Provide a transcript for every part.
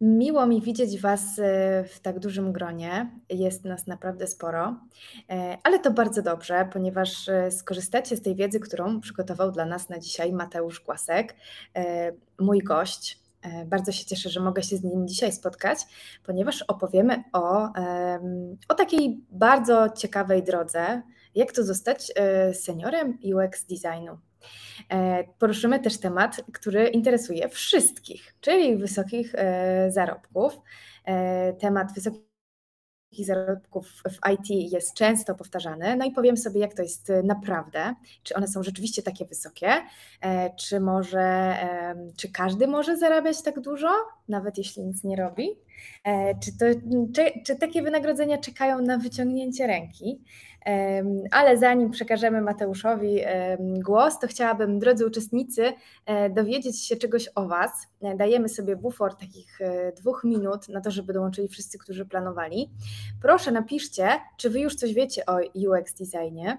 Miło mi widzieć Was e, w tak dużym gronie. Jest nas naprawdę sporo, e, ale to bardzo dobrze, ponieważ e, skorzystacie z tej wiedzy, którą przygotował dla nas na dzisiaj Mateusz Głasek, mój gość. Bardzo się cieszę, że mogę się z nim dzisiaj spotkać, ponieważ opowiemy o, o takiej bardzo ciekawej drodze, jak to zostać seniorem UX designu. E, poruszymy też temat, który interesuje wszystkich, czyli wysokich e, zarobków. E, temat wysokich zarobków w IT jest często powtarzany. No i powiem sobie, jak to jest naprawdę, czy one są rzeczywiście takie wysokie, czy może, czy każdy może zarabiać tak dużo, nawet jeśli nic nie robi, czy, to, czy, czy takie wynagrodzenia czekają na wyciągnięcie ręki. Ale zanim przekażemy Mateuszowi głos, to chciałabym, drodzy uczestnicy, e, dowiedzieć się czegoś o Was. E, dajemy sobie bufor takich e, dwóch minut na to, żeby dołączyli wszyscy, którzy planowali. Proszę napiszcie, czy Wy już coś wiecie o UX designie,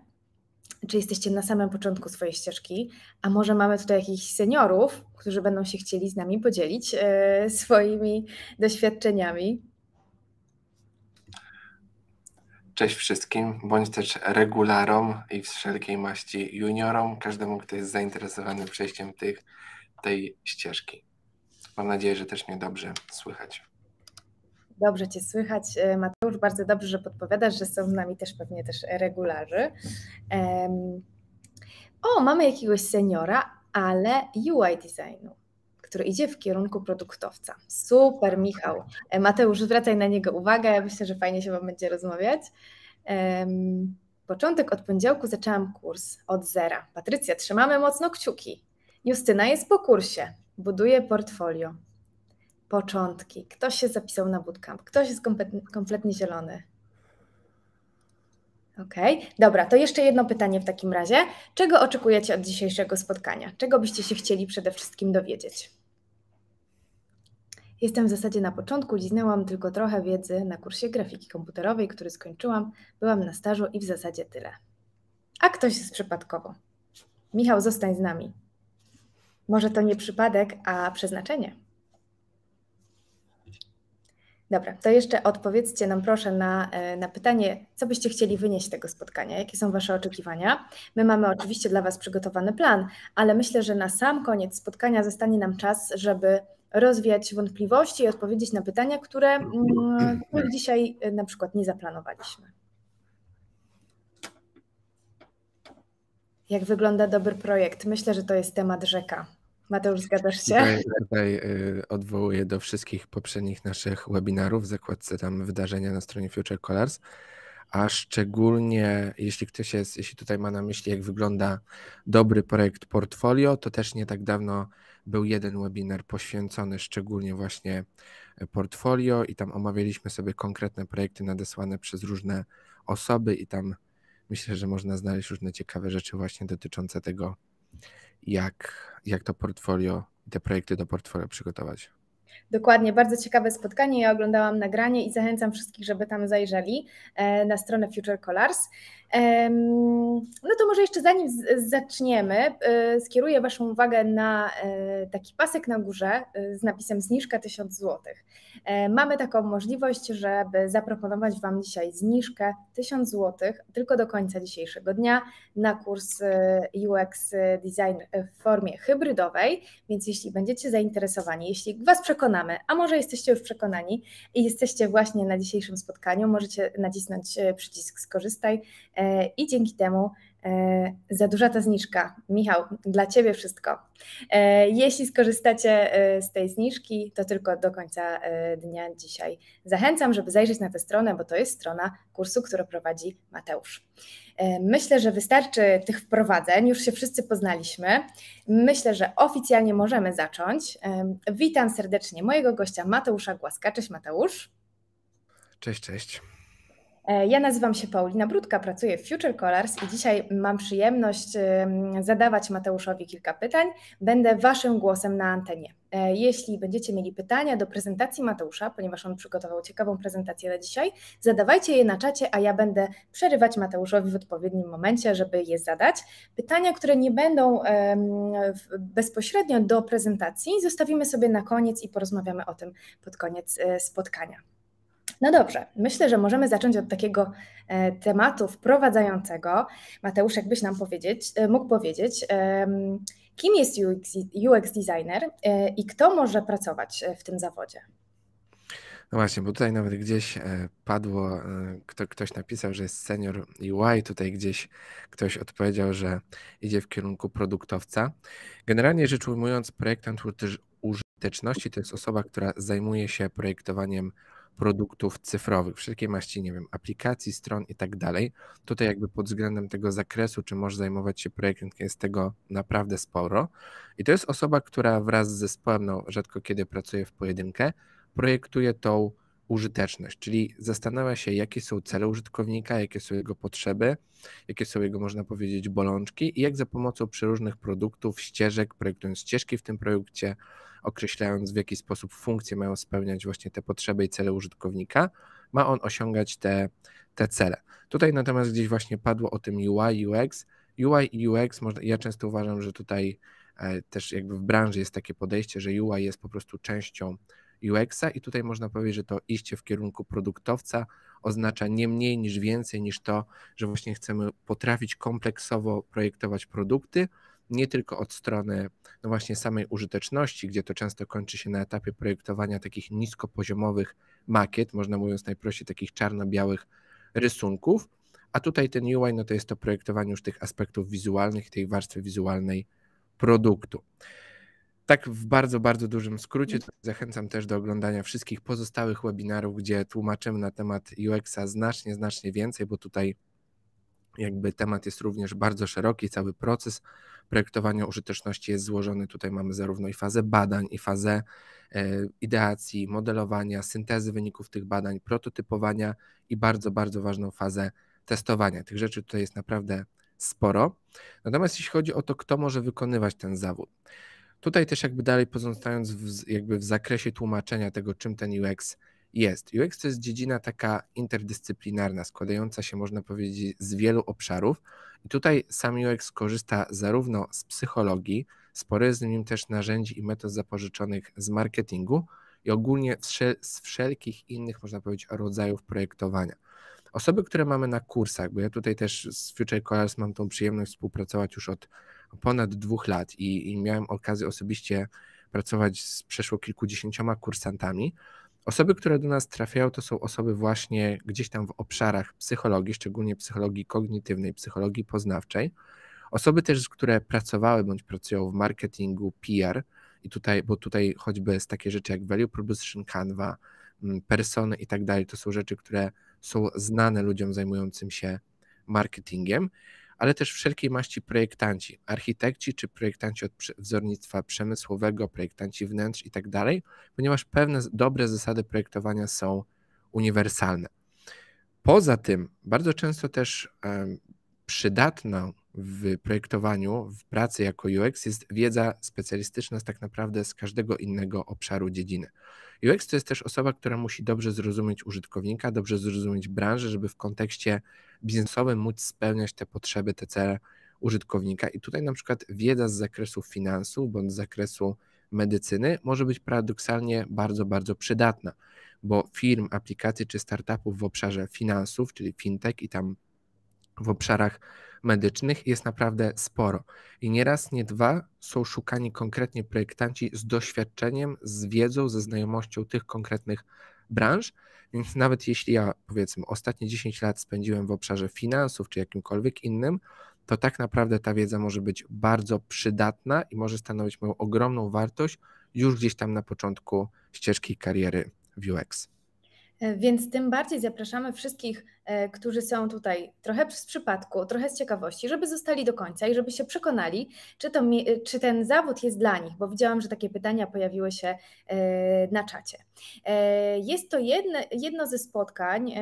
czy jesteście na samym początku swojej ścieżki, a może mamy tutaj jakichś seniorów, którzy będą się chcieli z nami podzielić swoimi doświadczeniami. Cześć wszystkim, bądź też regularom i wszelkiej maści juniorom, każdemu, kto jest zainteresowany przejściem tych, tej ścieżki. Mam nadzieję, że też mnie dobrze słychać. Dobrze Cię słychać, e, Mateusz. Bardzo dobrze, że podpowiadasz, że są z nami też pewnie też regularzy. Um, o, mamy jakiegoś seniora, ale UI designu który idzie w kierunku produktowca. Super, Michał. E, Mateusz, zwracaj na niego uwagę. Ja myślę, że fajnie się Wam będzie rozmawiać. Początek od poniedziałku zaczęłam kurs od zera. Patrycja, trzymamy mocno kciuki. Justyna jest po kursie. Buduje portfolio. Początki. Ktoś się zapisał na bootcamp. Ktoś jest kompletnie zielony. Okej, okay. dobra, to jeszcze jedno pytanie w takim razie. Czego oczekujecie od dzisiejszego spotkania? Czego byście się chcieli przede wszystkim dowiedzieć? Jestem w zasadzie na początku, liznęłam tylko trochę wiedzy na kursie grafiki komputerowej, który skończyłam, byłam na stażu i w zasadzie tyle. A ktoś jest przypadkowo. Michał, zostań z nami. Może to nie przypadek, a przeznaczenie. Dobra, to jeszcze odpowiedzcie nam proszę na, e, na pytanie, co byście chcieli wynieść z tego spotkania, jakie są Wasze oczekiwania. My mamy oczywiście dla Was przygotowany plan, ale myślę, że na sam koniec spotkania zostanie nam czas, żeby rozwiać wątpliwości i odpowiedzieć na pytania, które, mm, których dzisiaj e, na przykład nie zaplanowaliśmy. Jak wygląda dobry projekt? Myślę, że to jest temat rzeka. Mateusz, zgadzasz się? Tutaj, tutaj y, odwołuję do wszystkich poprzednich naszych webinarów w zakładce tam wydarzenia na stronie Future Colors, a szczególnie jeśli ktoś jest, jeśli tutaj ma na myśli jak wygląda dobry projekt portfolio, to też nie tak dawno był jeden webinar poświęcony szczególnie właśnie portfolio i tam omawialiśmy sobie konkretne projekty nadesłane przez różne osoby i tam myślę, że można znaleźć różne ciekawe rzeczy właśnie dotyczące tego, jak, jak to portfolio, te projekty do portfolio przygotować. Dokładnie, bardzo ciekawe spotkanie. Ja oglądałam nagranie i zachęcam wszystkich, żeby tam zajrzeli e, na stronę Future Colors. No to może jeszcze zanim zaczniemy, e, skieruję Waszą uwagę na e, taki pasek na górze z napisem zniżka 1000 zł. Mamy taką możliwość, żeby zaproponować Wam dzisiaj zniżkę 1000 zł tylko do końca dzisiejszego dnia na kurs UX Design w formie hybrydowej, więc jeśli będziecie zainteresowani, jeśli Was przekonamy, a może jesteście już przekonani i jesteście właśnie na dzisiejszym spotkaniu, możecie nacisnąć przycisk skorzystaj E, i dzięki temu e, za duża ta zniżka. Michał, dla Ciebie wszystko. E, jeśli skorzystacie z tej zniżki, to tylko do końca dnia dzisiaj zachęcam, żeby zajrzeć na tę stronę, bo to jest strona kursu, który prowadzi Mateusz. Myślę, że wystarczy tych wprowadzeń, już się wszyscy poznaliśmy. Myślę, że oficjalnie możemy zacząć. Witam serdecznie mojego gościa Mateusza Głaska. Cześć Mateusz. Cześć, cześć. E, ja nazywam się Paulina Brudka, pracuję w Future Colors i dzisiaj mam przyjemność zadawać Mateuszowi kilka pytań. Będę Waszym głosem na antenie. E, jeśli będziecie mieli pytania do prezentacji Mateusza, ponieważ on przygotował ciekawą prezentację na dzisiaj, zadawajcie je na czacie, a ja będę przerywać Mateuszowi w odpowiednim momencie, żeby je zadać. Pytania, które nie będą bezpośrednio do prezentacji, zostawimy sobie na koniec i porozmawiamy o tym pod koniec e, spotkania. No dobrze, myślę, że możemy zacząć od takiego e, tematu wprowadzającego. Mateusz, jakbyś nam powiedzieć, e, mógł powiedzieć, kim jest UX, UX designer e, i kto może pracować w tym zawodzie? No właśnie, bo tutaj nawet gdzieś padło, kto, ktoś napisał, że jest senior UI, tutaj gdzieś ktoś odpowiedział, że idzie w kierunku produktowca. Generalnie rzecz ujmując, projektant użyteczności to jest osoba, która zajmuje się projektowaniem produktów cyfrowych, wszelkiej maści, nie wiem, aplikacji, stron i tak dalej. Tutaj jakby pod względem tego zakresu, czy może zajmować się projektem, jest tego naprawdę sporo. I to jest osoba, która wraz z zespołem, no rzadko kiedy pracuje w pojedynkę, projektuje tą użyteczność, czyli zastanawia się, jakie są cele użytkownika, jakie są jego potrzeby, jakie są jego, można powiedzieć, bolączki i jak za pomocą przeróżnych produktów, ścieżek, projektując ścieżki w tym projekcie, określając w jaki sposób funkcje mają spełniać właśnie te potrzeby i cele użytkownika, ma on osiągać te, te cele. Tutaj natomiast gdzieś właśnie padło o tym UI, UX. UI i UX, ja często uważam, że tutaj e, też jakby w branży jest takie podejście, że UI jest po prostu częścią UX-a i tutaj można powiedzieć, że to iście w kierunku produktowca oznacza nie mniej niż więcej niż to, że właśnie chcemy potrafić kompleksowo projektować produkty, nie tylko od strony no właśnie samej użyteczności, gdzie to często kończy się na etapie projektowania takich niskopoziomowych makiet, można mówiąc najprościej takich czarno-białych rysunków, a tutaj ten UI no to jest to projektowanie już tych aspektów wizualnych, tej warstwy wizualnej produktu. Tak w bardzo, bardzo dużym skrócie zachęcam też do oglądania wszystkich pozostałych webinarów, gdzie tłumaczymy na temat UX-a znacznie, znacznie więcej, bo tutaj jakby temat jest również bardzo szeroki, cały proces projektowania użyteczności jest złożony. Tutaj mamy zarówno i fazę badań, i fazę e, ideacji, modelowania, syntezy wyników tych badań, prototypowania i bardzo, bardzo ważną fazę testowania. Tych rzeczy tutaj jest naprawdę sporo. Natomiast jeśli chodzi o to, kto może wykonywać ten zawód, tutaj też jakby dalej pozostając w, jakby w zakresie tłumaczenia tego, czym ten UX jest. UX to jest dziedzina taka interdyscyplinarna, składająca się, można powiedzieć, z wielu obszarów. I tutaj sam UX korzysta zarówno z psychologii, sporo jest w nim też narzędzi i metod zapożyczonych z marketingu i ogólnie z wszelkich innych, można powiedzieć, rodzajów projektowania. Osoby, które mamy na kursach, bo ja tutaj też z Future Colors mam tą przyjemność współpracować już od ponad dwóch lat i, i miałem okazję osobiście pracować z przeszło kilkudziesięcioma kursantami, Osoby, które do nas trafiają, to są osoby właśnie gdzieś tam w obszarach psychologii, szczególnie psychologii kognitywnej, psychologii poznawczej. Osoby też, które pracowały bądź pracują w marketingu, PR, i tutaj, bo tutaj choćby jest takie rzeczy jak value proposition, Canva, mm, persony i tak dalej, to są rzeczy, które są znane ludziom zajmującym się marketingiem ale też wszelkiej maści projektanci, architekci czy projektanci od wzornictwa przemysłowego, projektanci wnętrz i tak dalej, ponieważ pewne dobre zasady projektowania są uniwersalne. Poza tym, bardzo często też przydatną w projektowaniu, w pracy jako UX jest wiedza specjalistyczna z tak naprawdę z każdego innego obszaru dziedziny. UX to jest też osoba, która musi dobrze zrozumieć użytkownika, dobrze zrozumieć branżę, żeby w kontekście biznesowym móc spełniać te potrzeby, te cele użytkownika. I tutaj na przykład wiedza z zakresu finansów bądź z zakresu medycyny może być paradoksalnie bardzo, bardzo przydatna, bo firm, aplikacji czy startupów w obszarze finansów, czyli fintech i tam w obszarach medycznych jest naprawdę sporo. I nieraz, nie dwa są szukani konkretnie projektanci z doświadczeniem, z wiedzą, ze znajomością tych konkretnych branż. Więc nawet jeśli ja powiedzmy ostatnie 10 lat spędziłem w obszarze finansów czy jakimkolwiek innym, to tak naprawdę ta wiedza może być bardzo przydatna i może stanowić moją ogromną wartość już gdzieś tam na początku ścieżki kariery w UX. E, więc tym bardziej zapraszamy wszystkich którzy są tutaj trochę z przypadku, trochę z ciekawości, żeby zostali do końca i żeby się przekonali, czy, to, czy ten zawód jest dla nich, bo widziałam, że takie pytania pojawiły się na czacie. Jest to jedno, jedno ze spotkań,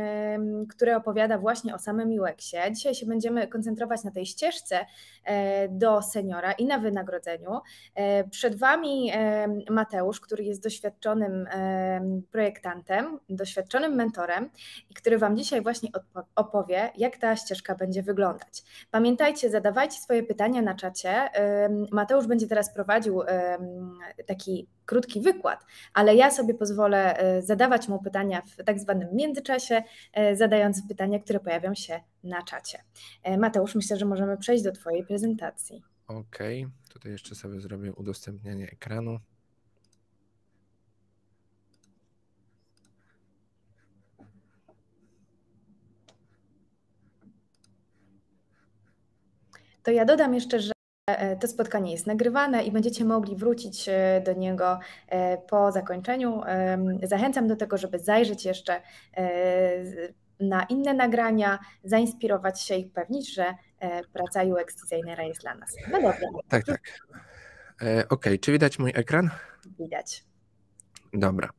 które opowiada właśnie o samym UX-ie. Dzisiaj się będziemy koncentrować na tej ścieżce do seniora i na wynagrodzeniu. Przed Wami Mateusz, który jest doświadczonym projektantem, doświadczonym mentorem i który Wam dzisiaj właśnie opowie, jak ta ścieżka będzie wyglądać. Pamiętajcie, zadawajcie swoje pytania na czacie. Mateusz będzie teraz prowadził taki krótki wykład, ale ja sobie pozwolę e, zadawać mu pytania w tak zwanym międzyczasie, e, zadając pytania, które pojawią się na czacie. E, Mateusz, myślę, że możemy przejść do Twojej prezentacji. Okej, okay. tutaj jeszcze sobie zrobię udostępnianie ekranu. To ja dodam jeszcze, że e, to spotkanie jest nagrywane i będziecie mogli wrócić e, do niego e, po zakończeniu. Zachęcam do tego, żeby zajrzeć jeszcze na inne nagrania, zainspirować się i pewnić, że praca UX designera jest dla nas. No dobra. Tak, tak. Okej, okay. czy widać mój ekran? Widać. Dobra.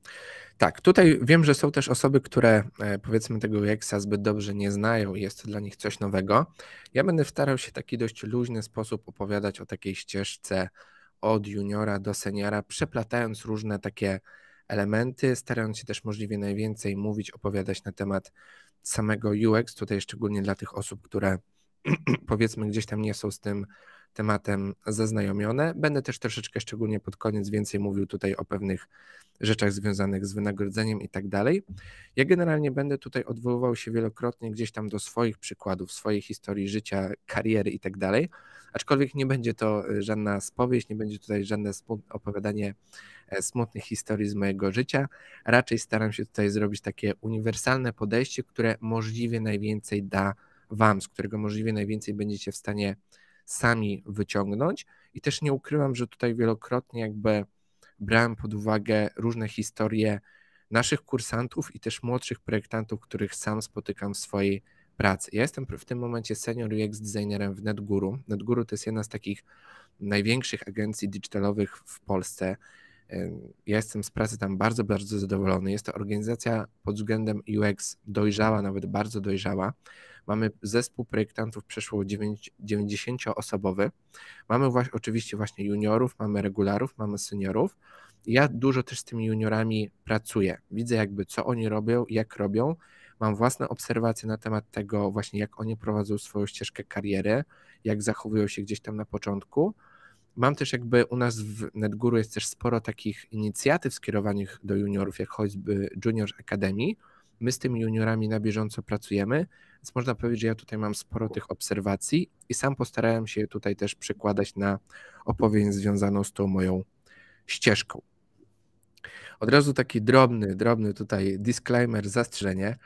Tak, tutaj wiem, że są też osoby, które e, powiedzmy tego UX-a zbyt dobrze nie znają i jest to dla nich coś nowego. Ja będę starał się w taki dość luźny sposób opowiadać o takiej ścieżce od juniora do seniora, przeplatając różne takie elementy, starając się też możliwie najwięcej mówić, opowiadać na temat samego UX, tutaj szczególnie dla tych osób, które powiedzmy gdzieś tam nie są z tym tematem zaznajomione. Będę też troszeczkę szczególnie pod koniec więcej mówił tutaj o pewnych rzeczach związanych z wynagrodzeniem i tak dalej. Ja generalnie będę tutaj odwoływał się wielokrotnie gdzieś tam do swoich przykładów, swojej historii życia, kariery i tak dalej, aczkolwiek nie będzie to e, żadna spowieść, nie będzie tutaj żadne opowiadanie e, smutnych historii z mojego życia. Raczej staram się tutaj zrobić takie uniwersalne podejście, które możliwie najwięcej da Wam, z którego możliwie najwięcej będziecie w stanie sami wyciągnąć. I też nie ukrywam, że tutaj wielokrotnie jakby brałem pod uwagę różne historie naszych kursantów i też młodszych projektantów, których sam spotykam w swojej pracy. Ja jestem w tym momencie senior UX designerem w NetGuru. NetGuru to jest jedna z takich największych agencji digitalowych w Polsce. Ja jestem z pracy tam bardzo, bardzo zadowolony. Jest to organizacja pod względem UX dojrzała, nawet bardzo dojrzała. Mamy zespół projektantów przeszło 90-osobowy. Mamy właśnie, oczywiście właśnie juniorów, mamy regularów, mamy seniorów. Ja dużo też z tymi juniorami pracuję. Widzę jakby co oni robią, jak robią. Mam własne obserwacje na temat tego właśnie jak oni prowadzą swoją ścieżkę kariery, jak zachowują się gdzieś tam na początku. Mam też jakby u nas w NetGuru jest też sporo takich inicjatyw skierowanych do juniorów, jak choćby Junior Academy. My z tymi juniorami na bieżąco pracujemy, więc można powiedzieć, że ja tutaj mam sporo tych obserwacji i sam postarałem się tutaj też przekładać na opowieść związaną z tą moją ścieżką. Od razu taki drobny, drobny tutaj disclaimer, zastrzeżenie.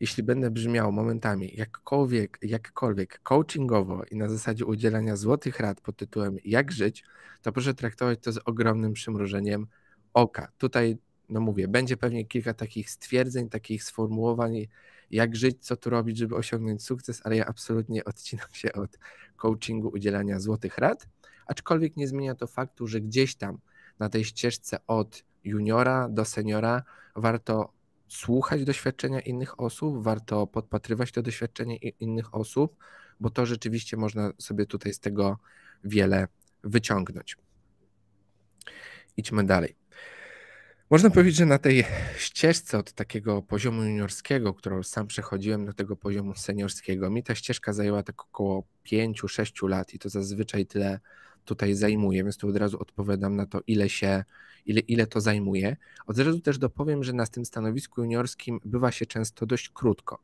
Jeśli będę brzmiał momentami jakkolwiek, jakkolwiek coachingowo i na zasadzie udzielania złotych rad pod tytułem jak żyć, to proszę traktować to z ogromnym przymrużeniem oka. Tutaj, no mówię, będzie pewnie kilka takich stwierdzeń, takich sformułowań, jak żyć, co tu robić, żeby osiągnąć sukces, ale ja absolutnie odcinam się od coachingu, udzielania złotych rad, aczkolwiek nie zmienia to faktu, że gdzieś tam na tej ścieżce od juniora do seniora warto słuchać doświadczenia innych osób, warto podpatrywać to doświadczenie innych osób, bo to rzeczywiście można sobie tutaj z tego wiele wyciągnąć. Idźmy dalej. Można powiedzieć, że na tej ścieżce od takiego poziomu juniorskiego, którą sam przechodziłem do tego poziomu seniorskiego, mi ta ścieżka zajęła tak około 5-6 lat i to zazwyczaj tyle tutaj zajmuje, więc tu od razu odpowiadam na to, ile się, ile, ile to zajmuje. Od razu też dopowiem, że na tym stanowisku juniorskim bywa się często dość krótko.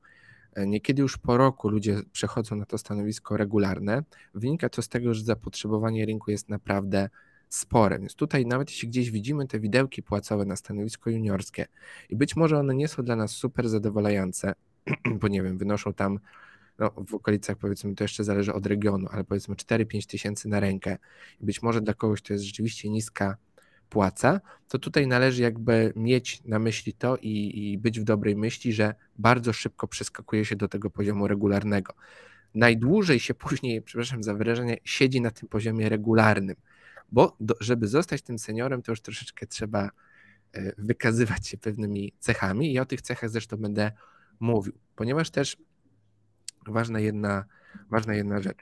Niekiedy już po roku ludzie przechodzą na to stanowisko regularne. Wynika to z tego, że zapotrzebowanie rynku jest naprawdę spore. Więc tutaj nawet jeśli gdzieś widzimy te widełki płacowe na stanowisko juniorskie i być może one nie są dla nas super zadowalające, bo nie wiem, wynoszą tam no, w okolicach powiedzmy, to jeszcze zależy od regionu, ale powiedzmy 4-5 tysięcy na rękę i być może dla kogoś to jest rzeczywiście niska płaca, to tutaj należy jakby mieć na myśli to i, i być w dobrej myśli, że bardzo szybko przeskakuje się do tego poziomu regularnego. Najdłużej się później, przepraszam za wyrażenie, siedzi na tym poziomie regularnym, bo do, żeby zostać tym seniorem, to już troszeczkę trzeba e, wykazywać się pewnymi cechami i o tych cechach zresztą będę mówił, ponieważ też ważna jedna, ważna jedna rzecz.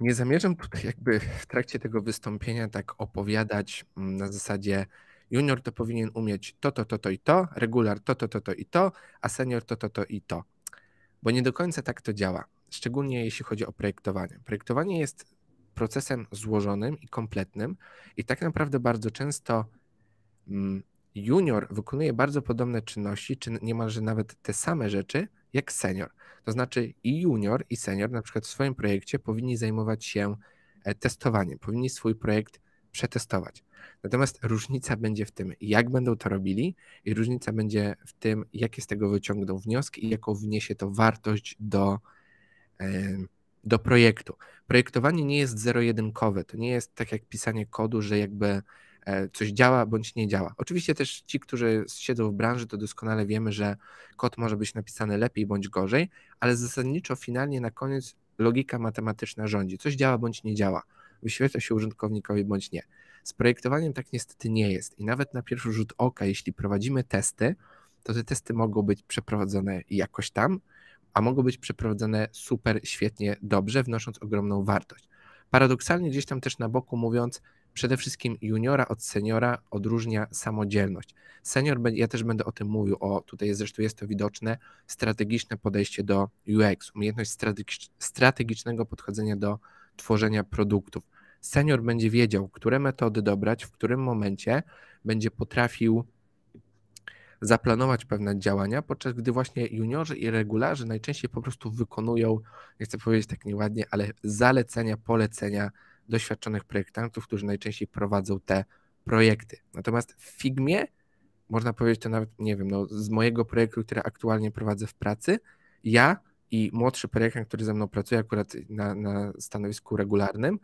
Nie zamierzam tutaj jakby w trakcie tego wystąpienia tak opowiadać na zasadzie junior to powinien umieć to, to, to, to i to, regular to, to, to, to i to, a senior to, to, to i to. Bo nie do końca tak to działa, szczególnie jeśli chodzi o projektowanie. Projektowanie jest procesem złożonym i kompletnym i tak naprawdę bardzo często mm, junior wykonuje bardzo podobne czynności, czy niemalże nawet te same rzeczy, jak senior. To znaczy i junior, i senior na przykład w swoim projekcie powinni zajmować się e, testowaniem, powinni swój projekt przetestować. Natomiast różnica będzie w tym, jak będą to robili, i różnica będzie w tym, jakie z tego wyciągną wnioski i jaką wniesie to wartość do, e, do projektu. Projektowanie nie jest zero-jedynkowe, to nie jest tak jak pisanie kodu, że jakby E, coś działa bądź nie działa. Oczywiście też ci, którzy siedzą w branży, to doskonale wiemy, że kod może być napisany lepiej bądź gorzej, ale zasadniczo finalnie na koniec logika matematyczna rządzi. Coś działa bądź nie działa. Wyświetla się użytkownikowi bądź nie. Z projektowaniem tak niestety nie jest i nawet na pierwszy rzut oka, jeśli prowadzimy testy, to te testy mogą być przeprowadzone jakoś tam, a mogą być przeprowadzone super, świetnie, dobrze, wnosząc ogromną wartość. Paradoksalnie gdzieś tam też na boku mówiąc, Przede wszystkim juniora od seniora odróżnia samodzielność. Senior, ja też będę o tym mówił, o tutaj zresztą jest to widoczne, strategiczne podejście do UX, umiejętność strategicznego podchodzenia do tworzenia produktów. Senior będzie wiedział, które metody dobrać, w którym momencie będzie potrafił zaplanować pewne działania, podczas gdy właśnie juniorzy i regularze najczęściej po prostu wykonują, nie chcę powiedzieć tak nieładnie, ale zalecenia, polecenia doświadczonych projektantów, którzy najczęściej prowadzą te projekty. Natomiast w Figmie, można powiedzieć to nawet, nie wiem, no, z mojego projektu, który aktualnie prowadzę w pracy, ja i młodszy projektant, który ze mną pracuje akurat na, na stanowisku regularnym,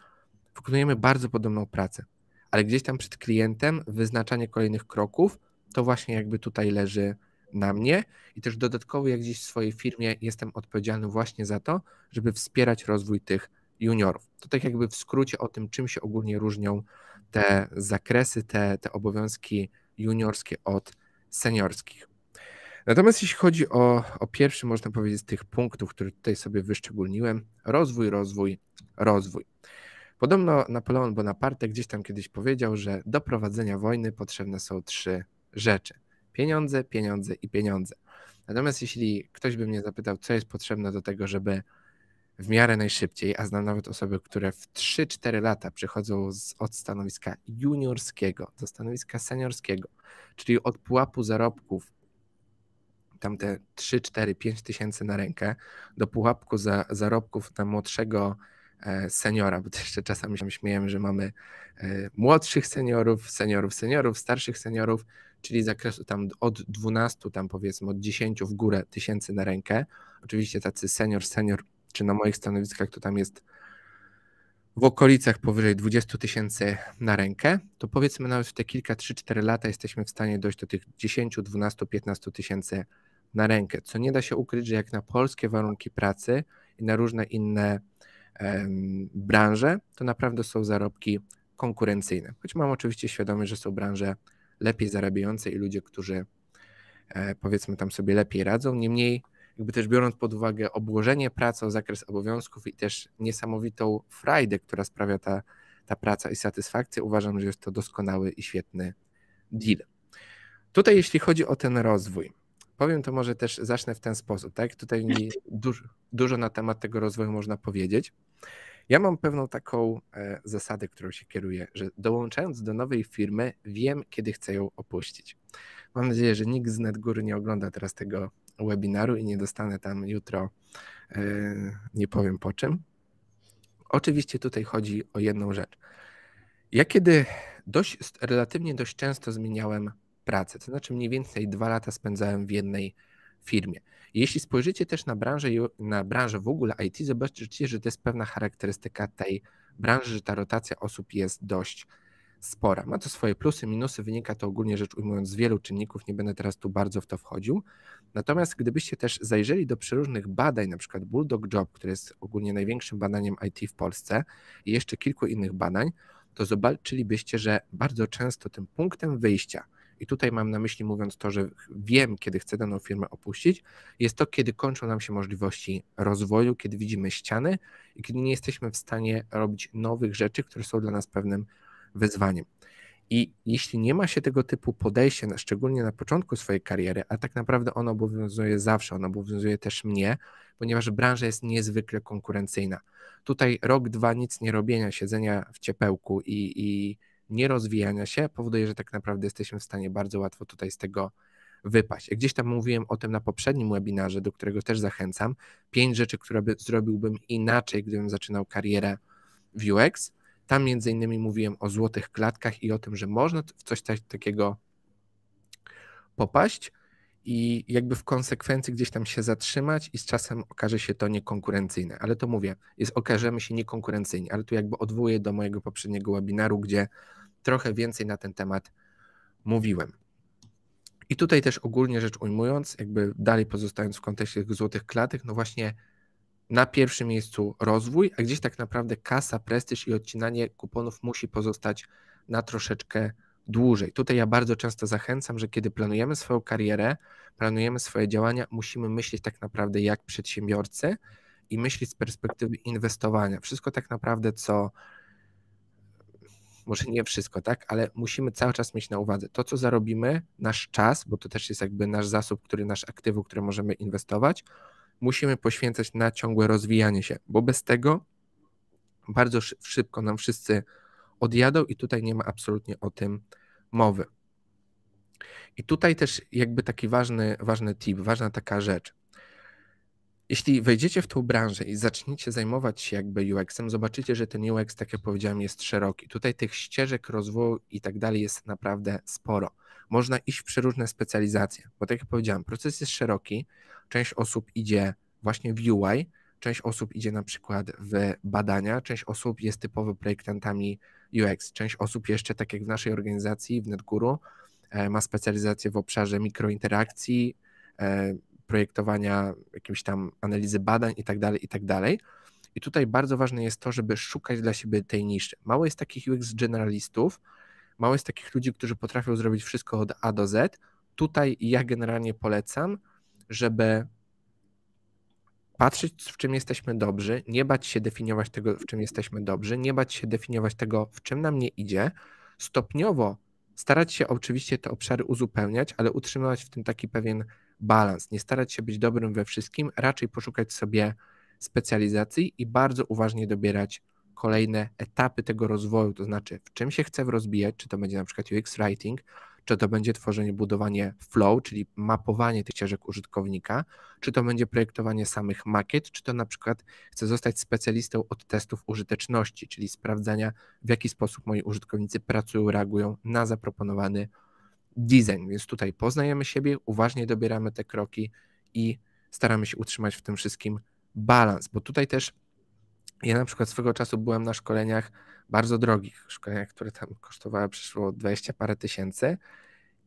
wykonujemy bardzo podobną pracę. Ale gdzieś tam przed klientem wyznaczanie kolejnych kroków, to właśnie jakby tutaj leży na mnie i też dodatkowo jak gdzieś w swojej firmie jestem odpowiedzialny właśnie za to, żeby wspierać rozwój tych juniorów. To tak jakby w skrócie o tym, czym się ogólnie różnią te zakresy, te, te obowiązki juniorskie od seniorskich. Natomiast jeśli chodzi o, o pierwszy, można powiedzieć, z tych punktów, które tutaj sobie wyszczególniłem, rozwój, rozwój, rozwój. Podobno Napoleon Bonaparte gdzieś tam kiedyś powiedział, że do prowadzenia wojny potrzebne są trzy rzeczy: pieniądze, pieniądze i pieniądze. Natomiast jeśli ktoś by mnie zapytał, co jest potrzebne do tego, żeby w miarę najszybciej, a znam nawet osoby, które w 3-4 lata przychodzą z, od stanowiska juniorskiego do stanowiska seniorskiego, czyli od pułapu zarobków, tamte 3, 4, 5 tysięcy na rękę, do pułapku za, zarobków na młodszego e, seniora, bo też jeszcze czasami się śmiejemy, że mamy e, młodszych seniorów, seniorów, seniorów, starszych seniorów, czyli zakresu tam od 12, tam powiedzmy od 10 w górę tysięcy na rękę. Oczywiście tacy senior, senior czy na moich stanowiskach to tam jest w okolicach powyżej 20 tysięcy na rękę, to powiedzmy nawet w te kilka, 3-4 lata jesteśmy w stanie dojść do tych 10, 12, 15 tysięcy na rękę, co nie da się ukryć, że jak na polskie warunki pracy i na różne inne branże, to naprawdę są zarobki konkurencyjne. Choć mam oczywiście świadomość, że są branże lepiej zarabiające i ludzie, którzy e, powiedzmy tam sobie lepiej radzą, niemniej jakby też biorąc pod uwagę obłożenie pracą, zakres obowiązków i też niesamowitą frajdę, która sprawia ta, ta praca i satysfakcję, uważam, że jest to doskonały i świetny deal. Tutaj jeśli chodzi o ten rozwój, powiem to może też zacznę w ten sposób, tak? Tutaj dużo, dużo na temat tego rozwoju można powiedzieć. Ja mam pewną taką e, zasadę, którą się kieruję, że dołączając do nowej firmy, wiem, kiedy chcę ją opuścić. Mam nadzieję, że nikt z NetGóry nie ogląda teraz tego webinaru i nie dostanę tam jutro, e, nie powiem po czym. Oczywiście tutaj chodzi o jedną rzecz. Ja kiedy dość, relatywnie dość często zmieniałem pracę, to znaczy mniej więcej dwa lata spędzałem w jednej firmie. Jeśli spojrzycie też na branżę, na branżę w ogóle IT, zobaczycie, że to jest pewna charakterystyka tej branży, że ta rotacja osób jest dość spora. Ma to swoje plusy, minusy, wynika to ogólnie rzecz ujmując z wielu czynników, nie będę teraz tu bardzo w to wchodził. Natomiast gdybyście też zajrzeli do przeróżnych badań, na przykład Bulldog Job, który jest ogólnie największym badaniem IT w Polsce i jeszcze kilku innych badań, to zobaczylibyście, że bardzo często tym punktem wyjścia, i tutaj mam na myśli mówiąc to, że wiem, kiedy chcę daną firmę opuścić, jest to, kiedy kończą nam się możliwości rozwoju, kiedy widzimy ściany i kiedy nie jesteśmy w stanie robić nowych rzeczy, które są dla nas pewnym wyzwaniem. I jeśli nie ma się tego typu podejścia, szczególnie na początku swojej kariery, a tak naprawdę ono obowiązuje zawsze, ono obowiązuje też mnie, ponieważ branża jest niezwykle konkurencyjna. Tutaj rok, dwa nic nie robienia, siedzenia w ciepełku i, i nie rozwijania się powoduje, że tak naprawdę jesteśmy w stanie bardzo łatwo tutaj z tego wypaść. Gdzieś tam mówiłem o tym na poprzednim webinarze, do którego też zachęcam. Pięć rzeczy, które by, zrobiłbym inaczej, gdybym zaczynał karierę w UX. Tam między innymi mówiłem o złotych klatkach i o tym, że można w coś takiego popaść i jakby w konsekwencji gdzieś tam się zatrzymać i z czasem okaże się to niekonkurencyjne. Ale to mówię, jest okażemy się niekonkurencyjni, ale tu jakby odwołuję do mojego poprzedniego webinaru, gdzie trochę więcej na ten temat mówiłem. I tutaj też ogólnie rzecz ujmując, jakby dalej pozostając w kontekście tych złotych klatek, no właśnie na pierwszym miejscu rozwój, a gdzieś tak naprawdę kasa, prestiż i odcinanie kuponów musi pozostać na troszeczkę dłużej. Tutaj ja bardzo często zachęcam, że kiedy planujemy swoją karierę, planujemy swoje działania, musimy myśleć tak naprawdę jak przedsiębiorcy i myśleć z perspektywy inwestowania. Wszystko tak naprawdę, co może nie wszystko, tak, ale musimy cały czas mieć na uwadze to, co zarobimy, nasz czas, bo to też jest jakby nasz zasób, który, nasz aktywu, który możemy inwestować, musimy poświęcać na ciągłe rozwijanie się, bo bez tego bardzo szybko nam wszyscy odjadą i tutaj nie ma absolutnie o tym mowy. I tutaj też jakby taki ważny, ważny tip, ważna taka rzecz. Jeśli wejdziecie w tą branżę i zaczniecie zajmować się jakby UX-em, zobaczycie, że ten UX, tak jak powiedziałem, jest szeroki. Tutaj tych ścieżek rozwoju i tak dalej jest naprawdę sporo. Można iść w przeróżne specjalizacje, bo tak jak powiedziałem, proces jest szeroki. Część osób idzie właśnie w UI, część osób idzie na przykład w badania, część osób jest typowo projektantami UX, część osób jeszcze, tak jak w naszej organizacji, w NetGuru, e, ma specjalizację w obszarze mikrointerakcji, e, projektowania, jakimś tam analizy badań i tak dalej, i tak. I tutaj bardzo ważne jest to, żeby szukać dla siebie tej niszy. Mało jest takich UX generalistów, mało jest takich ludzi, którzy potrafią zrobić wszystko od A do Z. Tutaj ja generalnie polecam, żeby patrzeć, w czym jesteśmy dobrzy, nie bać się definiować tego, w czym jesteśmy dobrzy, nie bać się definiować tego, w czym nam nie idzie, stopniowo starać się oczywiście te obszary uzupełniać, ale utrzymywać w tym taki pewien balans, nie starać się być dobrym we wszystkim, raczej poszukać sobie specjalizacji i bardzo uważnie dobierać kolejne etapy tego rozwoju, to znaczy w czym się chcę rozbijać, czy to będzie na przykład UX Writing, czy to będzie tworzenie, budowanie flow, czyli mapowanie tych ścieżek użytkownika, czy to będzie projektowanie samych makiet, czy to na przykład chcę zostać specjalistą od testów użyteczności, czyli sprawdzania, w jaki sposób moi użytkownicy pracują, reagują na zaproponowany design. Więc tutaj poznajemy siebie, uważnie dobieramy te kroki i staramy się utrzymać w tym wszystkim balans, bo tutaj też ja na przykład swego czasu byłem na szkoleniach bardzo drogich, szkoleniach, które tam kosztowały przeszło 20 parę tysięcy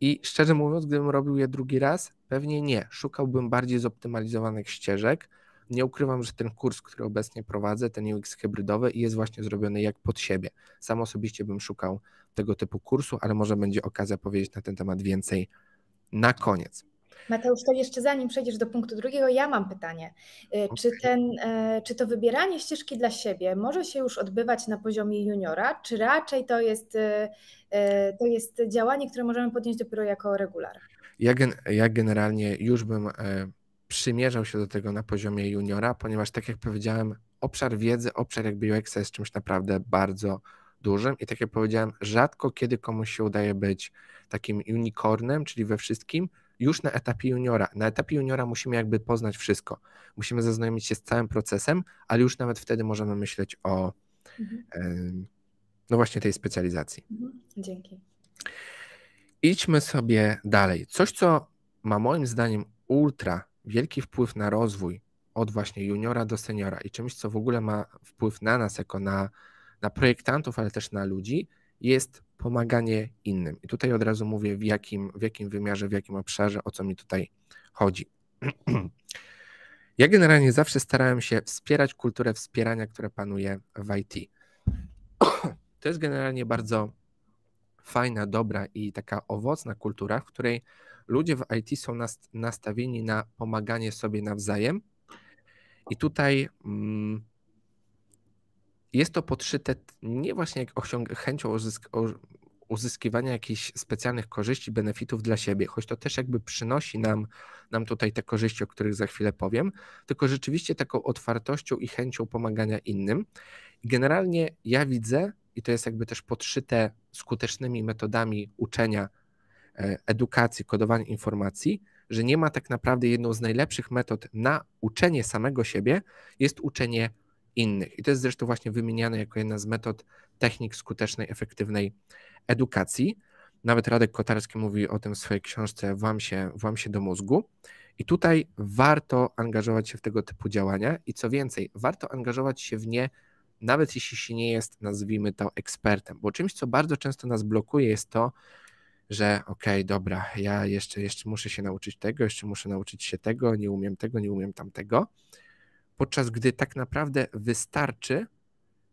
i szczerze mówiąc, gdybym robił je drugi raz, pewnie nie. Szukałbym bardziej zoptymalizowanych ścieżek. Nie ukrywam, że ten kurs, który obecnie prowadzę, ten UX hybrydowy, jest właśnie zrobiony jak pod siebie. Sam osobiście bym szukał tego typu kursu, ale może będzie okazja powiedzieć na ten temat więcej na koniec. Mateusz, to jeszcze zanim przejdziesz do punktu drugiego, ja mam pytanie. E, czy, ten, e, czy to wybieranie ścieżki dla siebie może się już odbywać na poziomie juniora, czy raczej to jest, e, to jest działanie, które możemy podjąć dopiero jako regular? Ja, gen, ja generalnie już bym przymierzał się do tego na poziomie juniora, ponieważ tak jak powiedziałem, obszar wiedzy, obszar jakby UX jest czymś naprawdę bardzo dużym i tak jak powiedziałem, rzadko kiedy komuś się udaje być takim unicornem, czyli we wszystkim, już na etapie juniora. Na etapie juniora musimy jakby poznać wszystko. Musimy zaznajomić się z całym procesem, ale już nawet wtedy możemy myśleć o mhm. no właśnie tej specjalizacji. Mhm. Dzięki. Idźmy sobie dalej. Coś, co ma moim zdaniem ultra wielki wpływ na rozwój od właśnie juniora do seniora i czymś, co w ogóle ma wpływ na nas jako na, na projektantów, ale też na ludzi, jest pomaganie innym. I tutaj od razu mówię, w jakim, w jakim wymiarze, w jakim obszarze, o co mi tutaj chodzi. Ja generalnie zawsze starałem się wspierać kulturę wspierania, która panuje w IT. To jest generalnie bardzo fajna, dobra i taka owocna kultura, w której ludzie w IT są nastawieni na pomaganie sobie nawzajem. I tutaj mm, jest to podszyte nie właśnie chęcią uzysk- uzyskiwania jakichś specjalnych korzyści, benefitów dla siebie, choć to też jakby przynosi nam, nam tutaj te korzyści, o których za chwilę powiem, tylko rzeczywiście taką otwartością i chęcią pomagania innym. Generalnie ja widzę, i to jest jakby też podszyte skutecznymi metodami uczenia, edukacji, kodowania informacji, że nie ma tak naprawdę jedną z najlepszych metod na uczenie samego siebie, jest uczenie innych. I to jest zresztą właśnie wymieniane jako jedna z metod technik skutecznej, efektywnej edukacji. Nawet Radek Kotarski mówi o tym w swojej książce Włam się, Włam się do mózgu. I tutaj warto angażować się w tego typu działania i co więcej, warto angażować się w nie, nawet jeśli się nie jest, nazwijmy to, ekspertem, bo czymś, co bardzo często nas blokuje, jest to, że okej, okay, dobra, ja jeszcze, jeszcze muszę się nauczyć tego, jeszcze muszę nauczyć się tego, nie umiem tego, nie umiem tamtego, podczas gdy tak naprawdę wystarczy,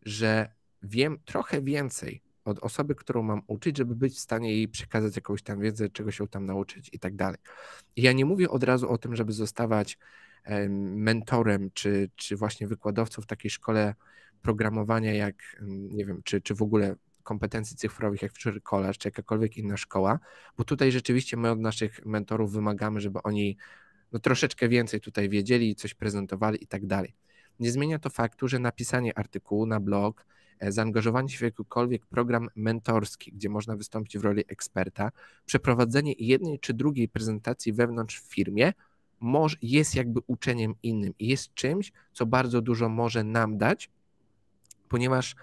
że wiem trochę więcej od osoby, którą mam uczyć, żeby być w stanie jej przekazać jakąś tam wiedzę, czego się tam nauczyć i tak dalej. I ja nie mówię od razu o tym, żeby zostawać mentorem czy, czy właśnie wykładowcą w takiej szkole programowania, jak nie wiem, czy, czy w ogóle kompetencji cyfrowych, jak w College, czy jakakolwiek inna szkoła, bo tutaj rzeczywiście my od naszych mentorów wymagamy, żeby oni no, troszeczkę więcej tutaj wiedzieli, coś prezentowali i tak dalej. Nie zmienia to faktu, że napisanie artykułu na blog, E, zaangażowanie się w jakikolwiek program mentorski, gdzie można wystąpić w roli eksperta, przeprowadzenie jednej czy drugiej prezentacji wewnątrz w firmie może, jest jakby uczeniem innym i jest czymś, co bardzo dużo może nam dać, ponieważ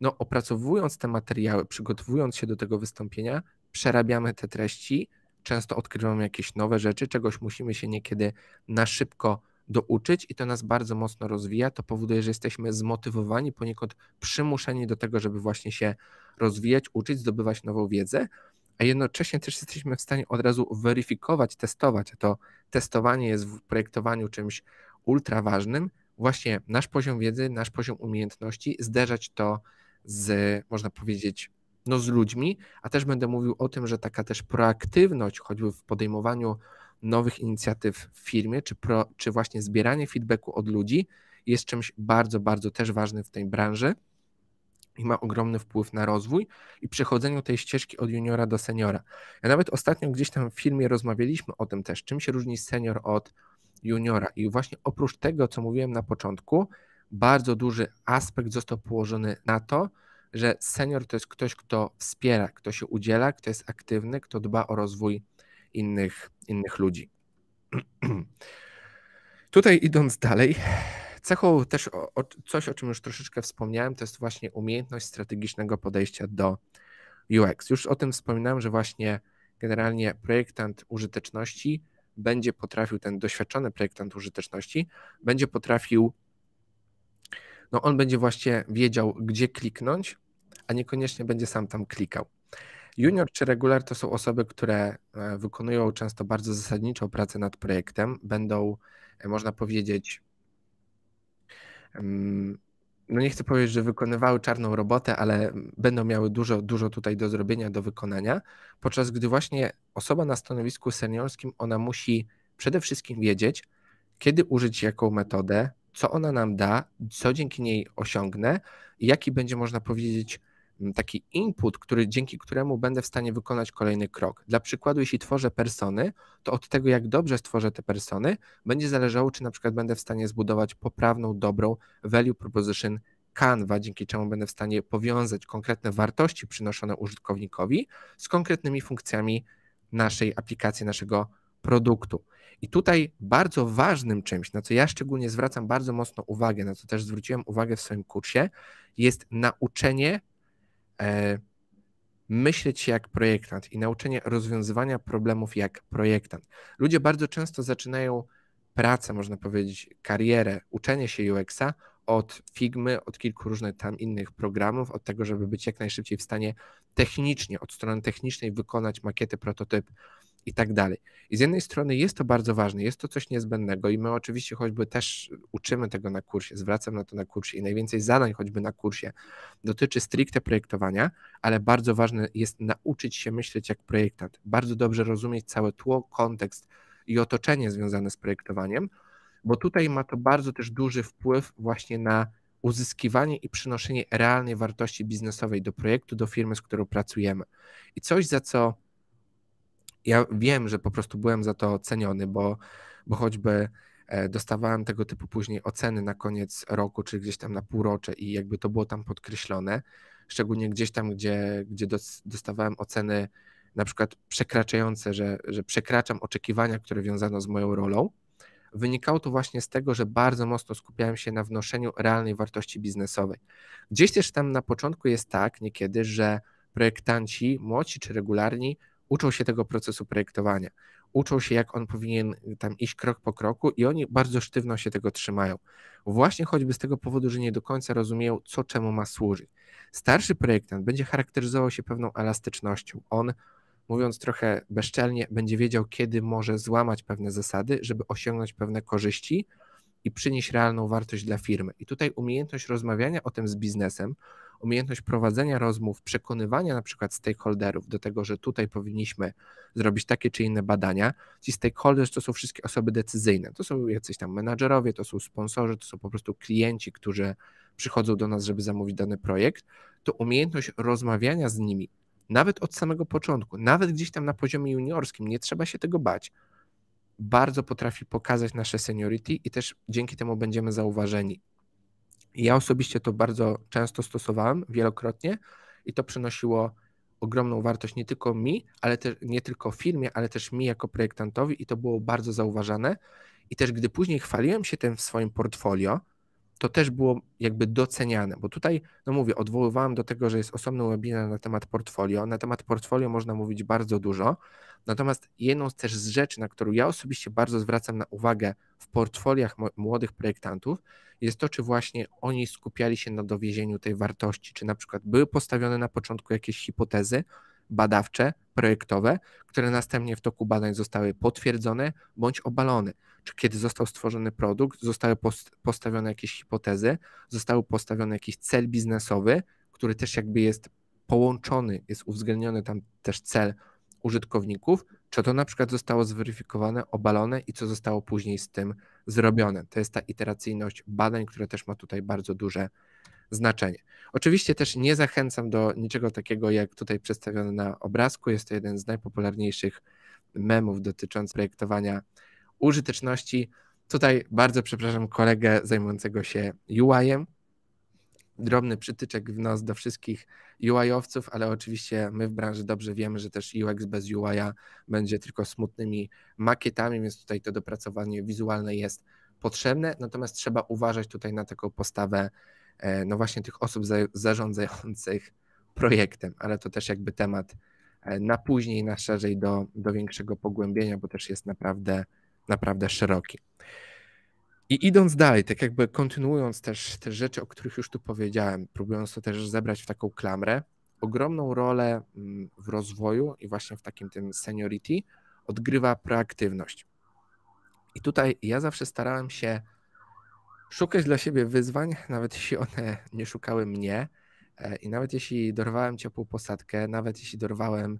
no, opracowując te materiały, przygotowując się do tego wystąpienia, przerabiamy te treści, często odkrywamy jakieś nowe rzeczy, czegoś musimy się niekiedy na szybko douczyć i to nas bardzo mocno rozwija. To powoduje, że jesteśmy zmotywowani, poniekąd przymuszeni do tego, żeby właśnie się rozwijać, uczyć, zdobywać nową wiedzę, a jednocześnie też jesteśmy w stanie od razu weryfikować, testować. To testowanie jest w projektowaniu czymś ultra ważnym. Właśnie nasz poziom wiedzy, nasz poziom umiejętności, zderzać to z, można powiedzieć, no z ludźmi, a też będę mówił o tym, że taka też proaktywność, choćby w podejmowaniu nowych inicjatyw w firmie, czy, pro, czy właśnie zbieranie feedbacku od ludzi jest czymś bardzo, bardzo też ważnym w tej branży i ma ogromny wpływ na rozwój i przechodzeniu tej ścieżki od juniora do seniora. Ja nawet ostatnio gdzieś tam w filmie rozmawialiśmy o tym też, czym się różni senior od juniora. I właśnie oprócz tego, co mówiłem na początku, bardzo duży aspekt został położony na to, że senior to jest ktoś, kto wspiera, kto się udziela, kto jest aktywny, kto dba o rozwój innych, innych ludzi. Tutaj idąc dalej, cechą też o, o, coś, o czym już troszeczkę wspomniałem, to jest właśnie umiejętność strategicznego podejścia do UX. Już o tym wspominałem, że właśnie generalnie projektant użyteczności będzie potrafił, ten doświadczony projektant użyteczności będzie potrafił, no on będzie właśnie wiedział, gdzie kliknąć, a niekoniecznie będzie sam tam klikał. Junior czy regular to są osoby, które e, wykonują często bardzo zasadniczą pracę nad projektem, będą, e, można powiedzieć, no nie chcę powiedzieć, że wykonywały czarną robotę, ale będą miały dużo, dużo tutaj do zrobienia, do wykonania, podczas gdy właśnie osoba na stanowisku seniorskim, ona musi przede wszystkim wiedzieć, kiedy użyć jaką metodę, co ona nam da, co dzięki niej osiągnę jaki będzie, można powiedzieć, taki input, który, dzięki któremu będę w stanie wykonać kolejny krok. Dla przykładu, jeśli tworzę persony, to od tego, jak dobrze stworzę te persony, będzie zależało, czy na przykład będę w stanie zbudować poprawną, dobrą value proposition Canva, dzięki czemu będę w stanie powiązać konkretne wartości przynoszone użytkownikowi z konkretnymi funkcjami naszej aplikacji, naszego produktu. I tutaj bardzo ważnym czymś, na co ja szczególnie zwracam bardzo mocno uwagę, na co też zwróciłem uwagę w swoim kursie, jest nauczenie E, myśleć się jak projektant i nauczenie rozwiązywania problemów jak projektant. Ludzie bardzo często zaczynają pracę, można powiedzieć, karierę, uczenie się UX-a od Figmy, od kilku różnych tam innych programów, od tego, żeby być jak najszybciej w stanie technicznie, od strony technicznej wykonać makiety, prototyp i tak dalej. I z jednej strony jest to bardzo ważne, jest to coś niezbędnego i my oczywiście choćby też uczymy tego na kursie, zwracam na to na kursie i najwięcej zadań choćby na kursie dotyczy stricte projektowania, ale bardzo ważne jest nauczyć się myśleć jak projektant, bardzo dobrze rozumieć całe tło, kontekst i otoczenie związane z projektowaniem, bo tutaj ma to bardzo też duży wpływ właśnie na uzyskiwanie i przynoszenie realnej wartości biznesowej do projektu, do firmy, z którą pracujemy. I coś, za co ja wiem, że po prostu byłem za to oceniony, bo, bo choćby e, dostawałem tego typu później oceny na koniec roku, czy gdzieś tam na półrocze i jakby to było tam podkreślone, szczególnie gdzieś tam, gdzie, gdzie dostawałem oceny na przykład przekraczające, że, że przekraczam oczekiwania, które wiązano z moją rolą, wynikało to właśnie z tego, że bardzo mocno skupiałem się na wnoszeniu realnej wartości biznesowej. Gdzieś też tam na początku jest tak niekiedy, że projektanci, młodsi czy regularni, uczą się tego procesu projektowania, uczą się, jak on powinien tam iść krok po kroku, i oni bardzo sztywno się tego trzymają. Właśnie choćby z tego powodu, że nie do końca rozumieją, co czemu ma służyć. Starszy projektant będzie charakteryzował się pewną elastycznością. On, mówiąc trochę bezczelnie, będzie wiedział, kiedy może złamać pewne zasady, żeby osiągnąć pewne korzyści i przynieść realną wartość dla firmy. I tutaj umiejętność rozmawiania o tym z biznesem, umiejętność prowadzenia rozmów, przekonywania na przykład stakeholderów do tego, że tutaj powinniśmy zrobić takie czy inne badania. Ci stakeholders to są wszystkie osoby decyzyjne. To są jacyś tam menadżerowie, to są sponsorzy, to są po prostu klienci, którzy przychodzą do nas, żeby zamówić dany projekt. To umiejętność rozmawiania z nimi, nawet od samego początku, nawet gdzieś tam na poziomie juniorskim, nie trzeba się tego bać. Bardzo potrafi pokazać nasze seniority i też dzięki temu będziemy zauważeni. Ja osobiście to bardzo często stosowałem, wielokrotnie i to przynosiło ogromną wartość nie tylko mi, ale też nie tylko firmie, ale też mi jako projektantowi i to było bardzo zauważane. I też gdy później chwaliłem się tym w swoim portfolio, to też było jakby doceniane, bo tutaj, no mówię, odwoływałem do tego, że jest osobny webinar na temat portfolio. Na temat portfolio można mówić bardzo dużo, natomiast jedną z też z rzeczy, na którą ja osobiście bardzo zwracam na uwagę w portfoliach młodych projektantów, jest to, czy właśnie oni skupiali się na dowiezieniu tej wartości, czy na przykład były postawione na początku jakieś hipotezy badawcze, projektowe, które następnie w toku badań zostały potwierdzone bądź obalone. Czy kiedy został stworzony produkt, zostały postawione jakieś hipotezy, został postawiony jakiś cel biznesowy, który też jakby jest połączony, jest uwzględniony tam też cel użytkowników, czy to na przykład zostało zweryfikowane, obalone i co zostało później z tym zrobione. To jest ta iteracyjność badań, która też ma tutaj bardzo duże znaczenie. Oczywiście też nie zachęcam do niczego takiego, jak tutaj przedstawione na obrazku. Jest to jeden z najpopularniejszych memów dotyczących projektowania użyteczności. Tutaj bardzo przepraszam kolegę zajmującego się UI-em, drobny przytyczek w nos do wszystkich UI-owców, ale oczywiście my w branży dobrze wiemy, że też UX bez UI-a będzie tylko smutnymi makietami, więc tutaj to dopracowanie wizualne jest potrzebne, natomiast trzeba uważać tutaj na taką postawę e, no właśnie tych osób zarządzających projektem, ale to też jakby temat e, na później, na szerzej do, do większego pogłębienia, bo też jest naprawdę, naprawdę szeroki. I idąc dalej, tak jakby kontynuując też te rzeczy, o których już tu powiedziałem, próbując to też zebrać w taką klamrę, ogromną rolę mm, w rozwoju i właśnie w takim tym seniority odgrywa proaktywność. I tutaj ja zawsze starałem się szukać dla siebie wyzwań, nawet jeśli one nie szukały mnie, e, i nawet jeśli dorwałem ciepłą posadkę, nawet jeśli dorwałem,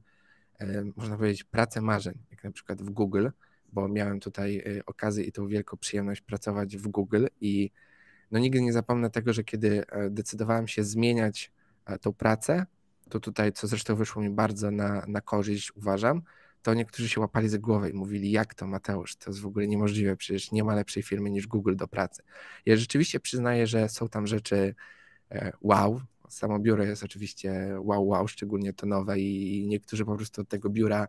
e, można powiedzieć, pracę marzeń, jak na przykład w Google, bo miałem tutaj y, okazję i tą wielką przyjemność pracować w Google i no nigdy nie zapomnę tego, że kiedy e, decydowałem się zmieniać e, tą pracę, to tutaj, co zresztą wyszło mi bardzo na, na korzyść, uważam, to niektórzy się łapali za głowę i mówili, jak to Mateusz, to jest w ogóle niemożliwe, przecież nie ma lepszej firmy niż Google do pracy. Ja rzeczywiście przyznaję, że są tam rzeczy e, wow, samo biuro jest oczywiście wow, wow, szczególnie to nowe i niektórzy po prostu od tego biura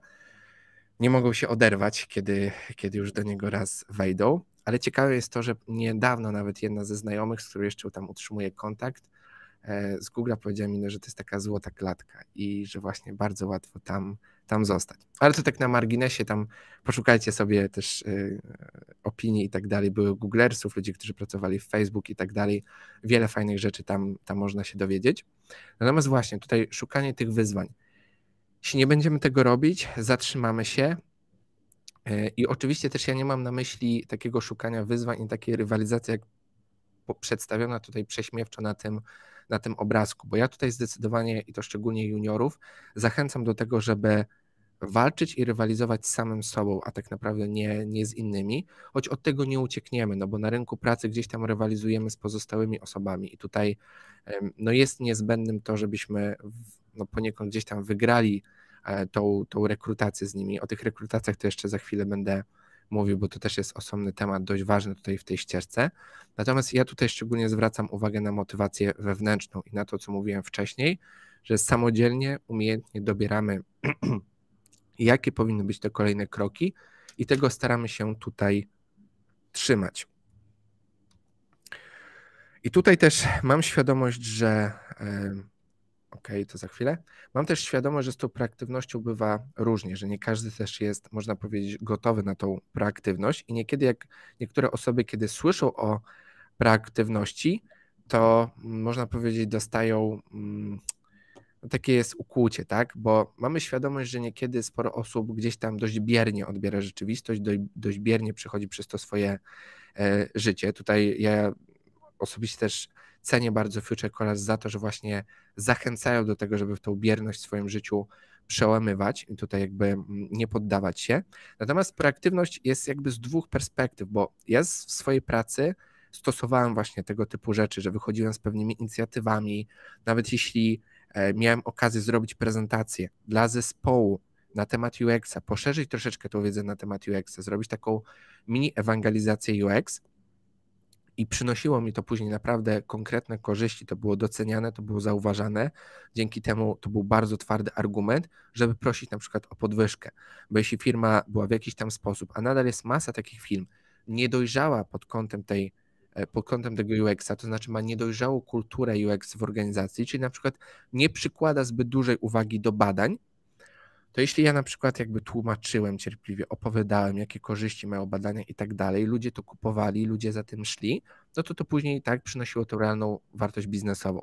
nie mogą się oderwać, kiedy, kiedy już do niego raz wejdą. Ale ciekawe jest to, że niedawno nawet jedna ze znajomych, z którą jeszcze tam utrzymuje kontakt, e, z Google powiedziała mi, no, że to jest taka złota klatka i że właśnie bardzo łatwo tam, tam zostać. Ale to tak na marginesie, tam poszukajcie sobie też e, opinii i tak dalej, były Googlersów, ludzi, którzy pracowali w Facebook i tak dalej. Wiele fajnych rzeczy tam, tam można się dowiedzieć. Natomiast właśnie tutaj szukanie tych wyzwań. Jeśli nie będziemy tego robić, zatrzymamy się. E, I oczywiście też ja nie mam na myśli takiego szukania wyzwań i takiej rywalizacji, jak przedstawiona tutaj prześmiewczo na tym, na tym obrazku, bo ja tutaj zdecydowanie, i to szczególnie juniorów, zachęcam do tego, żeby walczyć i rywalizować z samym sobą, a tak naprawdę nie, nie z innymi, choć od tego nie uciekniemy, no bo na rynku pracy gdzieś tam rywalizujemy z pozostałymi osobami i tutaj no jest niezbędnym to, żebyśmy no poniekąd gdzieś tam wygrali e, tą, tą rekrutację z nimi. O tych rekrutacjach to jeszcze za chwilę będę mówił, bo to też jest osobny temat, dość ważny tutaj w tej ścieżce. Natomiast ja tutaj szczególnie zwracam uwagę na motywację wewnętrzną i na to, co mówiłem wcześniej, że samodzielnie, umiejętnie dobieramy, jakie powinny być te kolejne kroki i tego staramy się tutaj trzymać. I tutaj też mam świadomość, że Okej, okay, to za chwilę. Mam też świadomość, że z tą proaktywnością bywa różnie, że nie każdy też jest, można powiedzieć, gotowy na tą proaktywność i niekiedy jak niektóre osoby, kiedy słyszą o proaktywności, to można powiedzieć, dostają mm, no takie jest ukłucie, tak? Bo mamy świadomość, że niekiedy sporo osób gdzieś tam dość biernie odbiera rzeczywistość, dość, dość biernie przechodzi przez to swoje e, życie. Tutaj ja osobiście też cenię bardzo Future Colors za to, że właśnie zachęcają do tego, żeby tą bierność w swoim życiu przełamywać i tutaj jakby mm, nie poddawać się. Natomiast proaktywność jest jakby z dwóch perspektyw, bo ja w swojej pracy stosowałem właśnie tego typu rzeczy, że wychodziłem z pewnymi inicjatywami, nawet jeśli e, miałem okazję zrobić prezentację dla zespołu na temat UX-a, poszerzyć troszeczkę tą wiedzę na temat UX-a, zrobić taką mini ewangelizację UX, i przynosiło mi to później naprawdę konkretne korzyści, to było doceniane, to było zauważane. Dzięki temu to był bardzo twardy argument, żeby prosić na przykład o podwyżkę. Bo jeśli firma była w jakiś tam sposób, a nadal jest masa takich firm, niedojrzała pod kątem tej e, pod kątem tego UX-a, to znaczy ma niedojrzałą kulturę UX w organizacji, czyli na przykład nie przykłada zbyt dużej uwagi do badań, to jeśli ja na przykład jakby tłumaczyłem cierpliwie, opowiadałem, jakie korzyści mają badania i tak dalej, ludzie to kupowali, ludzie za tym szli, no to to później tak przynosiło tą realną wartość biznesową.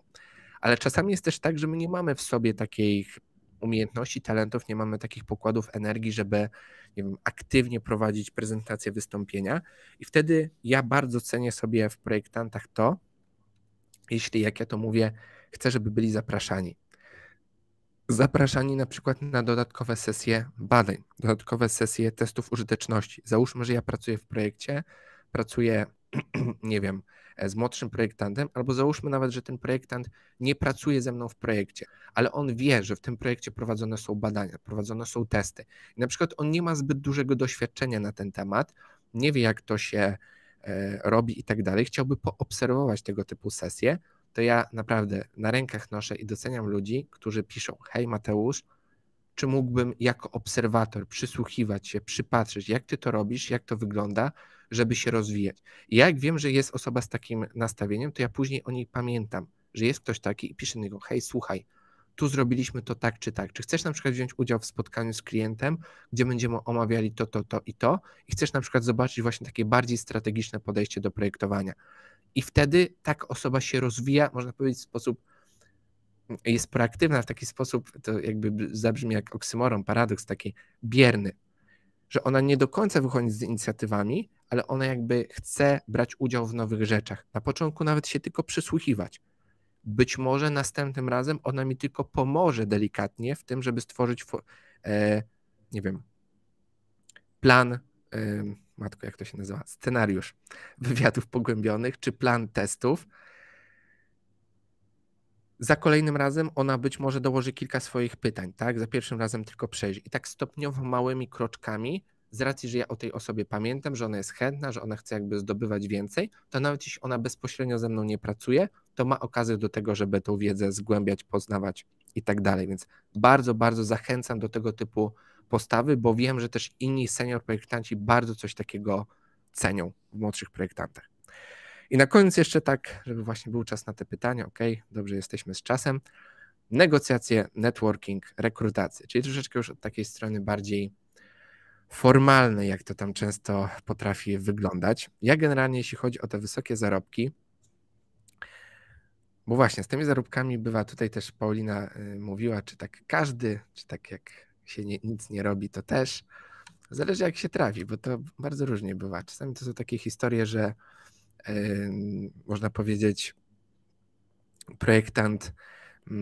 Ale czasami jest też tak, że my nie mamy w sobie takich umiejętności, talentów, nie mamy takich pokładów energii, żeby nie wiem, aktywnie prowadzić prezentacje, wystąpienia. I wtedy ja bardzo cenię sobie w projektantach to, jeśli, jak ja to mówię, chcę, żeby byli zapraszani zapraszani na przykład na dodatkowe sesje badań, dodatkowe sesje testów użyteczności. Załóżmy, że ja pracuję w projekcie, pracuję, nie wiem, z młodszym projektantem, albo załóżmy nawet, że ten projektant nie pracuje ze mną w projekcie, ale on wie, że w tym projekcie prowadzone są badania, prowadzone są testy. I na przykład on nie ma zbyt dużego doświadczenia na ten temat, nie wie, jak to się e, robi i tak dalej. Chciałby poobserwować tego typu sesje, to ja naprawdę na rękach noszę i doceniam ludzi, którzy piszą: Hej Mateusz, czy mógłbym jako obserwator przysłuchiwać się, przypatrzeć, jak ty to robisz, jak to wygląda, żeby się rozwijać. I jak wiem, że jest osoba z takim nastawieniem, to ja później o niej pamiętam, że jest ktoś taki i piszę do niego: Hej, słuchaj, tu zrobiliśmy to tak czy tak. Czy chcesz na przykład wziąć udział w spotkaniu z klientem, gdzie będziemy omawiali to, to, to i to, i chcesz na przykład zobaczyć właśnie takie bardziej strategiczne podejście do projektowania. I wtedy tak osoba się rozwija, można powiedzieć, w sposób jest proaktywna w taki sposób, to jakby zabrzmi jak oksymoron, paradoks taki bierny, że ona nie do końca wychodzi z inicjatywami, ale ona jakby chce brać udział w nowych rzeczach. Na początku nawet się tylko przysłuchiwać. Być może następnym razem ona mi tylko pomoże delikatnie w tym, żeby stworzyć, e, nie wiem, plan matko, jak to się nazywa, scenariusz wywiadów pogłębionych czy plan testów. Za kolejnym razem ona być może dołoży kilka swoich pytań, tak? Za pierwszym razem tylko przejdzie. I tak stopniowo małymi kroczkami, z racji, że ja o tej osobie pamiętam, że ona jest chętna, że ona chce jakby zdobywać więcej, to nawet jeśli ona bezpośrednio ze mną nie pracuje, to ma okazję do tego, żeby tą wiedzę zgłębiać, poznawać i tak dalej. Więc bardzo, bardzo zachęcam do tego typu postawy, bo wiem, że też inni senior projektanci bardzo coś takiego cenią w młodszych projektantach. I na koniec jeszcze tak, żeby właśnie był czas na te pytania, ok, dobrze jesteśmy z czasem. Negocjacje, networking, rekrutacje, czyli troszeczkę już od takiej strony bardziej formalne, jak to tam często potrafi wyglądać. Ja generalnie, jeśli chodzi o te wysokie zarobki, bo właśnie z tymi zarobkami bywa, tutaj też Paulina y, mówiła, czy tak każdy, czy tak jak się nie, nic nie robi, to też. Zależy jak się trafi, bo to bardzo różnie bywa. Czasami to są takie historie, że yy, można powiedzieć, projektant, yy,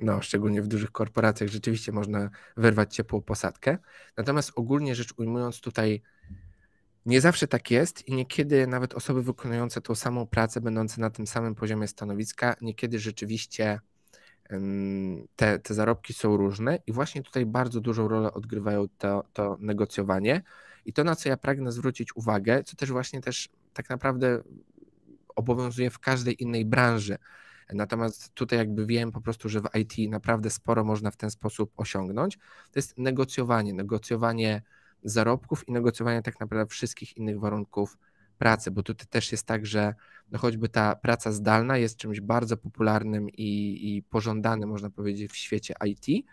no szczególnie w dużych korporacjach, rzeczywiście można wyrwać ciepłą posadkę. Natomiast ogólnie rzecz ujmując, tutaj nie zawsze tak jest i niekiedy nawet osoby wykonujące tą samą pracę, będące na tym samym poziomie stanowiska, niekiedy rzeczywiście te, te zarobki są różne i właśnie tutaj bardzo dużą rolę odgrywają to, to negocjowanie i to, na co ja pragnę zwrócić uwagę, co też właśnie też tak naprawdę obowiązuje w każdej innej branży. Natomiast tutaj jakby wiem po prostu, że w IT naprawdę sporo można w ten sposób osiągnąć. To jest negocjowanie, negocjowanie zarobków i negocjowanie tak naprawdę wszystkich innych warunków pracy, bo tutaj też jest tak, że no choćby ta praca zdalna jest czymś bardzo popularnym i, i pożądanym, można powiedzieć, w świecie IT.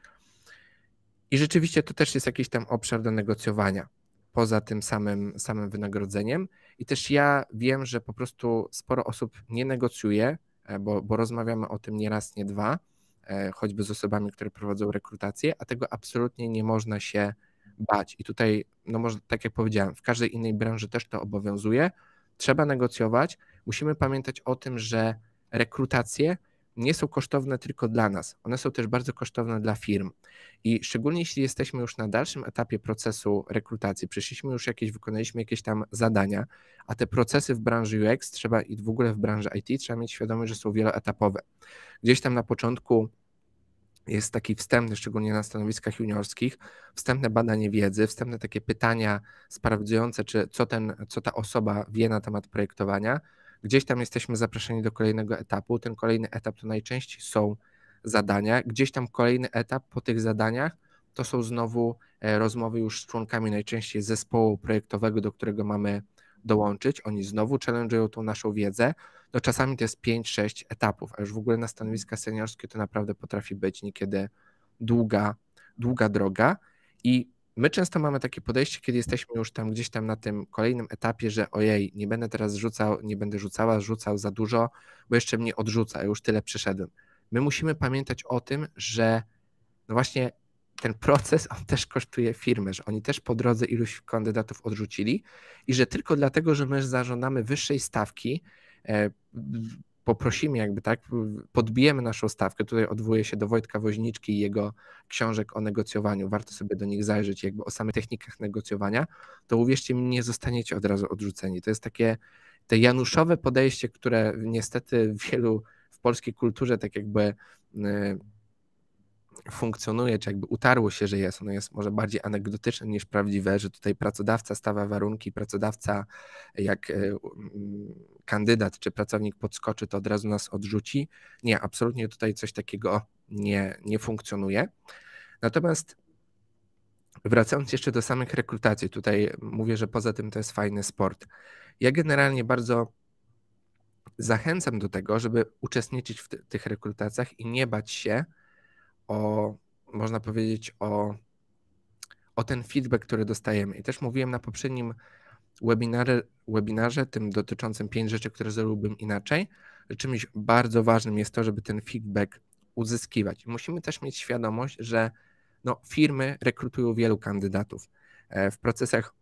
I rzeczywiście to też jest jakiś tam obszar do negocjowania poza tym samym, samym wynagrodzeniem. I też ja wiem, że po prostu sporo osób nie negocjuje, e, bo, bo rozmawiamy o tym nie raz, nie dwa, e, choćby z osobami, które prowadzą rekrutację, a tego absolutnie nie można się bać. I tutaj, no może tak jak powiedziałem, w każdej innej branży też to obowiązuje. Trzeba negocjować. Musimy pamiętać o tym, że rekrutacje nie są kosztowne tylko dla nas, one są też bardzo kosztowne dla firm. I szczególnie jeśli jesteśmy już na dalszym etapie procesu rekrutacji, przeszliśmy już jakieś, wykonaliśmy jakieś tam zadania, a te procesy w branży UX trzeba i w ogóle w branży IT trzeba mieć świadomość, że są wieloetapowe. Gdzieś tam na początku jest taki wstępny, szczególnie na stanowiskach juniorskich, wstępne badanie wiedzy, wstępne takie pytania sprawdzające, czy co, ten, co ta osoba wie na temat projektowania. Gdzieś tam jesteśmy zaproszeni do kolejnego etapu. Ten kolejny etap to najczęściej są zadania. Gdzieś tam kolejny etap po tych zadaniach to są znowu e, rozmowy już z członkami najczęściej zespołu projektowego, do którego mamy dołączyć. Oni znowu challenge'ują tą naszą wiedzę. No czasami to jest 5-6 etapów, a już w ogóle na stanowiska seniorskie to naprawdę potrafi być niekiedy długa, długa droga i my często mamy takie podejście, kiedy jesteśmy już tam gdzieś tam na tym kolejnym etapie, że ojej, nie będę teraz rzucał, nie będę rzucała, rzucał za dużo, bo jeszcze mnie odrzuca, już tyle przeszedłem. My musimy pamiętać o tym, że no właśnie ten proces on też kosztuje firmę, że oni też po drodze iluś kandydatów odrzucili i że tylko dlatego, że my zażądamy wyższej stawki, poprosimy jakby tak, podbijemy naszą stawkę, tutaj odwołuję się do Wojtka Woźniczki i jego książek o negocjowaniu, warto sobie do nich zajrzeć, jakby o samych technikach negocjowania, to uwierzcie mi, nie zostaniecie od razu odrzuceni. To jest takie te januszowe podejście, które niestety wielu w polskiej kulturze tak jakby e, funkcjonuje, czy jakby utarło się, że jest, ono jest może bardziej anegdotyczne niż prawdziwe, że tutaj pracodawca stawia warunki, pracodawca jak e, kandydat czy pracownik podskoczy, to od razu nas odrzuci. Nie, absolutnie tutaj coś takiego nie, nie funkcjonuje. Natomiast wracając jeszcze do samych rekrutacji, tutaj mówię, że poza tym to jest fajny sport. Ja generalnie bardzo zachęcam do tego, żeby uczestniczyć w tych rekrutacjach i nie bać się, o, można powiedzieć, o, o ten feedback, który dostajemy. I też mówiłem na poprzednim webinarze, webinarze, tym dotyczącym pięć rzeczy, które zrobiłbym inaczej, że czymś bardzo ważnym jest to, żeby ten feedback uzyskiwać. musimy też mieć świadomość, że no, firmy rekrutują wielu kandydatów. E, w procesach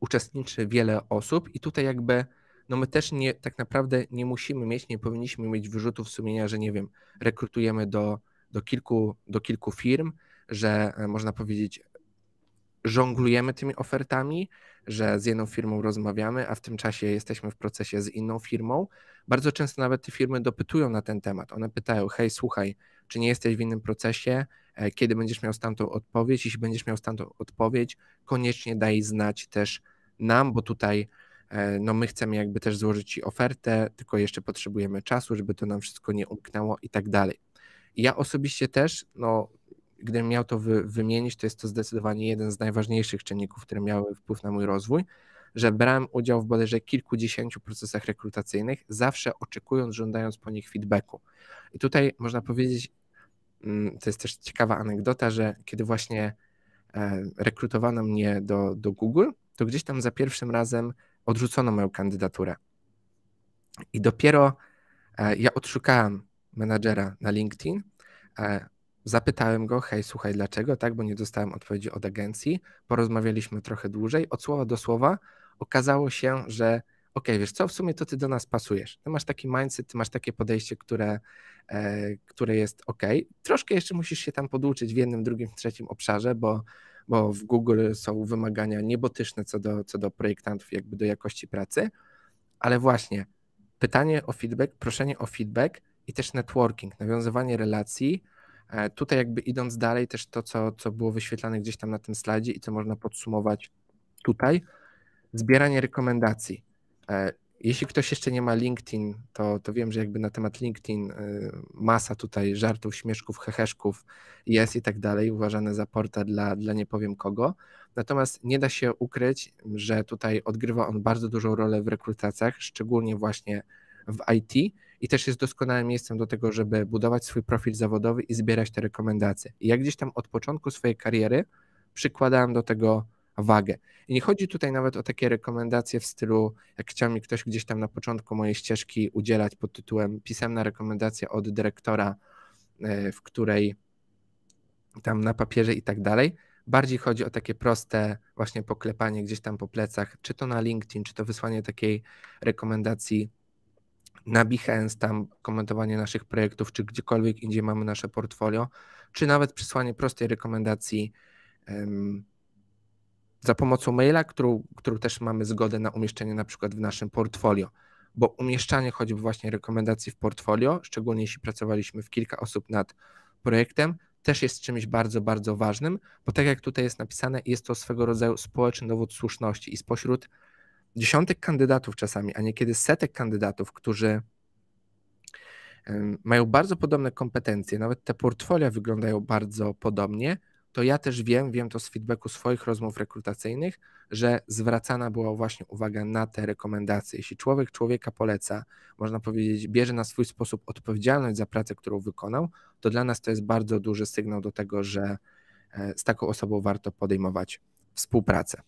uczestniczy wiele osób i tutaj jakby no my też nie, tak naprawdę nie musimy mieć, nie powinniśmy mieć wyrzutów sumienia, że nie wiem, rekrutujemy do do kilku, do kilku firm, że e, można powiedzieć, żonglujemy tymi ofertami, że z jedną firmą rozmawiamy, a w tym czasie jesteśmy w procesie z inną firmą. Bardzo często nawet te firmy dopytują na ten temat. One pytają: Hej, słuchaj, czy nie jesteś w innym procesie? E, kiedy będziesz miał stamtąd odpowiedź? Jeśli będziesz miał stamtąd odpowiedź, koniecznie daj znać też nam, bo tutaj e, no my chcemy jakby też złożyć Ci ofertę, tylko jeszcze potrzebujemy czasu, żeby to nam wszystko nie umknęło i tak dalej. Ja osobiście też, no, gdybym miał to wy, wymienić, to jest to zdecydowanie jeden z najważniejszych czynników, które miały wpływ na mój rozwój, że brałem udział w bodajże kilkudziesięciu procesach rekrutacyjnych, zawsze oczekując, żądając po nich feedbacku. I tutaj można powiedzieć, mm, to jest też ciekawa anegdota, że kiedy właśnie rekrutowano mnie do, do Google, to gdzieś tam za pierwszym razem odrzucono moją kandydaturę. I dopiero ja odszukałem menadżera na LinkedIn, zapytałem go, hej, słuchaj, dlaczego, tak, bo nie dostałem odpowiedzi od agencji, porozmawialiśmy trochę dłużej, od słowa do słowa okazało się, że ok, wiesz co, w sumie to ty do nas pasujesz. Ty masz taki mindset, ty masz takie podejście, które, e, które jest ok. Troszkę jeszcze musisz się tam poduczyć w jednym, drugim, trzecim obszarze, bo, bo w Google są wymagania niebotyczne co do, co do projektantów, jakby do jakości pracy, ale właśnie pytanie o feedback, proszenie o feedback i też networking, nawiązywanie relacji. E, tutaj jakby idąc dalej, też to, co, co było wyświetlane gdzieś tam na tym slajdzie i co można podsumować tutaj, zbieranie rekomendacji. E, jeśli ktoś jeszcze nie ma LinkedIn, to, to wiem, że jakby na temat LinkedIn e, masa tutaj żartów, śmieszków, heheszków jest i tak dalej, uważane za portal dla, dla nie powiem kogo. Natomiast nie da się ukryć, że tutaj odgrywa on bardzo dużą rolę w rekrutacjach, szczególnie właśnie w IT i też jest doskonałym miejscem do tego, żeby budować swój profil zawodowy i zbierać te rekomendacje. I ja gdzieś tam od początku swojej kariery przykładałem do tego wagę. I nie chodzi tutaj nawet o takie rekomendacje w stylu, jak chciał mi ktoś gdzieś tam na początku mojej ścieżki udzielać pod tytułem pisemna rekomendacja od dyrektora, e, w której tam na papierze i tak dalej. Bardziej chodzi o takie proste właśnie poklepanie gdzieś tam po plecach, czy to na LinkedIn, czy to wysłanie takiej rekomendacji na Behance, tam komentowanie naszych projektów, czy gdziekolwiek indziej mamy nasze portfolio, czy nawet przysłanie prostej rekomendacji um, za pomocą maila, którą, którą też mamy zgodę na umieszczenie na przykład w naszym portfolio. Bo umieszczanie choćby właśnie rekomendacji w portfolio, szczególnie jeśli pracowaliśmy w kilka osób nad projektem, też jest czymś bardzo, bardzo ważnym, bo tak jak tutaj jest napisane, jest to swego rodzaju społeczny dowód słuszności i spośród dziesiątek kandydatów czasami, a niekiedy setek kandydatów, którzy mają bardzo podobne kompetencje, nawet te portfolia wyglądają bardzo podobnie, to ja też wiem, wiem to z feedbacku swoich rozmów rekrutacyjnych, że zwracana była właśnie uwaga na te rekomendacje. Jeśli człowiek człowieka poleca, można powiedzieć, bierze na swój sposób odpowiedzialność za pracę, którą wykonał, to dla nas to jest bardzo duży sygnał do tego, że e, z taką osobą warto podejmować współpracę.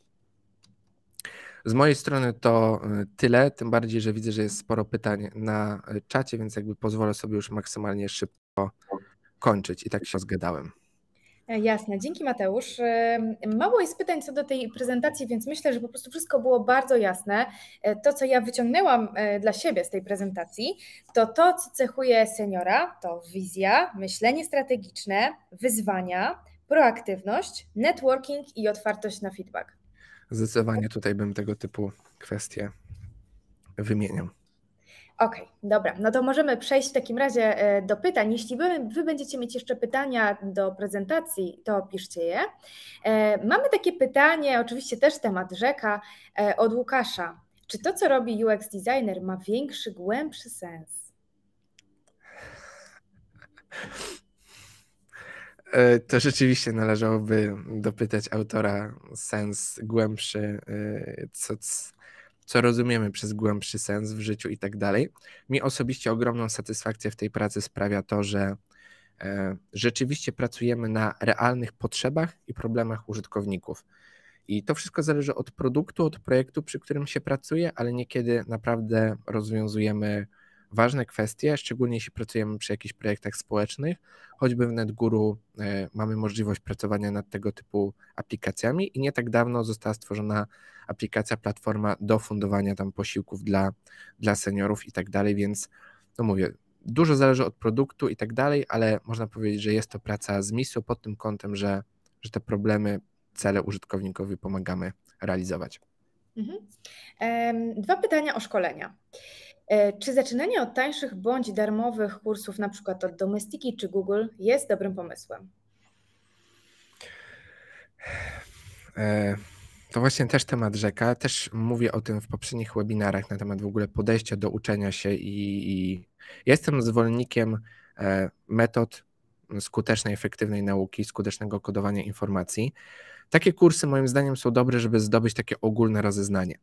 Z mojej strony to e, tyle, tym bardziej, że widzę, że jest sporo pytań na e, czacie, więc jakby pozwolę sobie już maksymalnie szybko kończyć i tak się zgadałem. E, jasne, dzięki Mateusz. Mało jest pytań co do tej prezentacji, więc myślę, że po prostu wszystko było bardzo jasne. To, co ja wyciągnęłam dla siebie z tej prezentacji, to to, co cechuje seniora, to wizja, myślenie strategiczne, wyzwania, proaktywność, networking i otwartość na feedback. Zdecydowanie tutaj bym tego typu kwestie wymieniał. Okej, okay, dobra. No to możemy przejść w takim razie e, do pytań. Jeśli wy, wy, będziecie mieć jeszcze pytania do prezentacji, to piszcie je. E, mamy takie pytanie, oczywiście też temat rzeka, e, od Łukasza. Czy to, co robi UX designer, ma większy, głębszy sens? E, to rzeczywiście należałoby dopytać autora sens głębszy, e, co, co rozumiemy przez głębszy sens w życiu i tak dalej. Mi osobiście ogromną satysfakcję w tej pracy sprawia to, że e, rzeczywiście pracujemy na realnych potrzebach i problemach użytkowników. I to wszystko zależy od produktu, od projektu, przy którym się pracuje, ale niekiedy naprawdę rozwiązujemy ważne kwestie, szczególnie jeśli pracujemy przy jakichś projektach społecznych. Choćby w NetGuru e, mamy możliwość pracowania nad tego typu aplikacjami i nie tak dawno została stworzona aplikacja, platforma do fundowania tam posiłków dla, dla seniorów i tak dalej, więc no mówię, dużo zależy od produktu i tak dalej, ale można powiedzieć, że jest to praca z misją pod tym kątem, że, że te problemy, cele użytkownikowi pomagamy realizować. Mhm. Dwa pytania o szkolenia. E, czy zaczynanie od tańszych bądź darmowych kursów, na przykład od Domestiki czy Google, jest dobrym pomysłem? E, to właśnie też temat rzeka. Też mówię o tym w poprzednich webinarach na temat w ogóle podejścia do uczenia się i, i jestem zwolennikiem e, metod skutecznej, efektywnej nauki, skutecznego kodowania informacji. Takie kursy moim zdaniem są dobre, żeby zdobyć takie ogólne rozeznanie.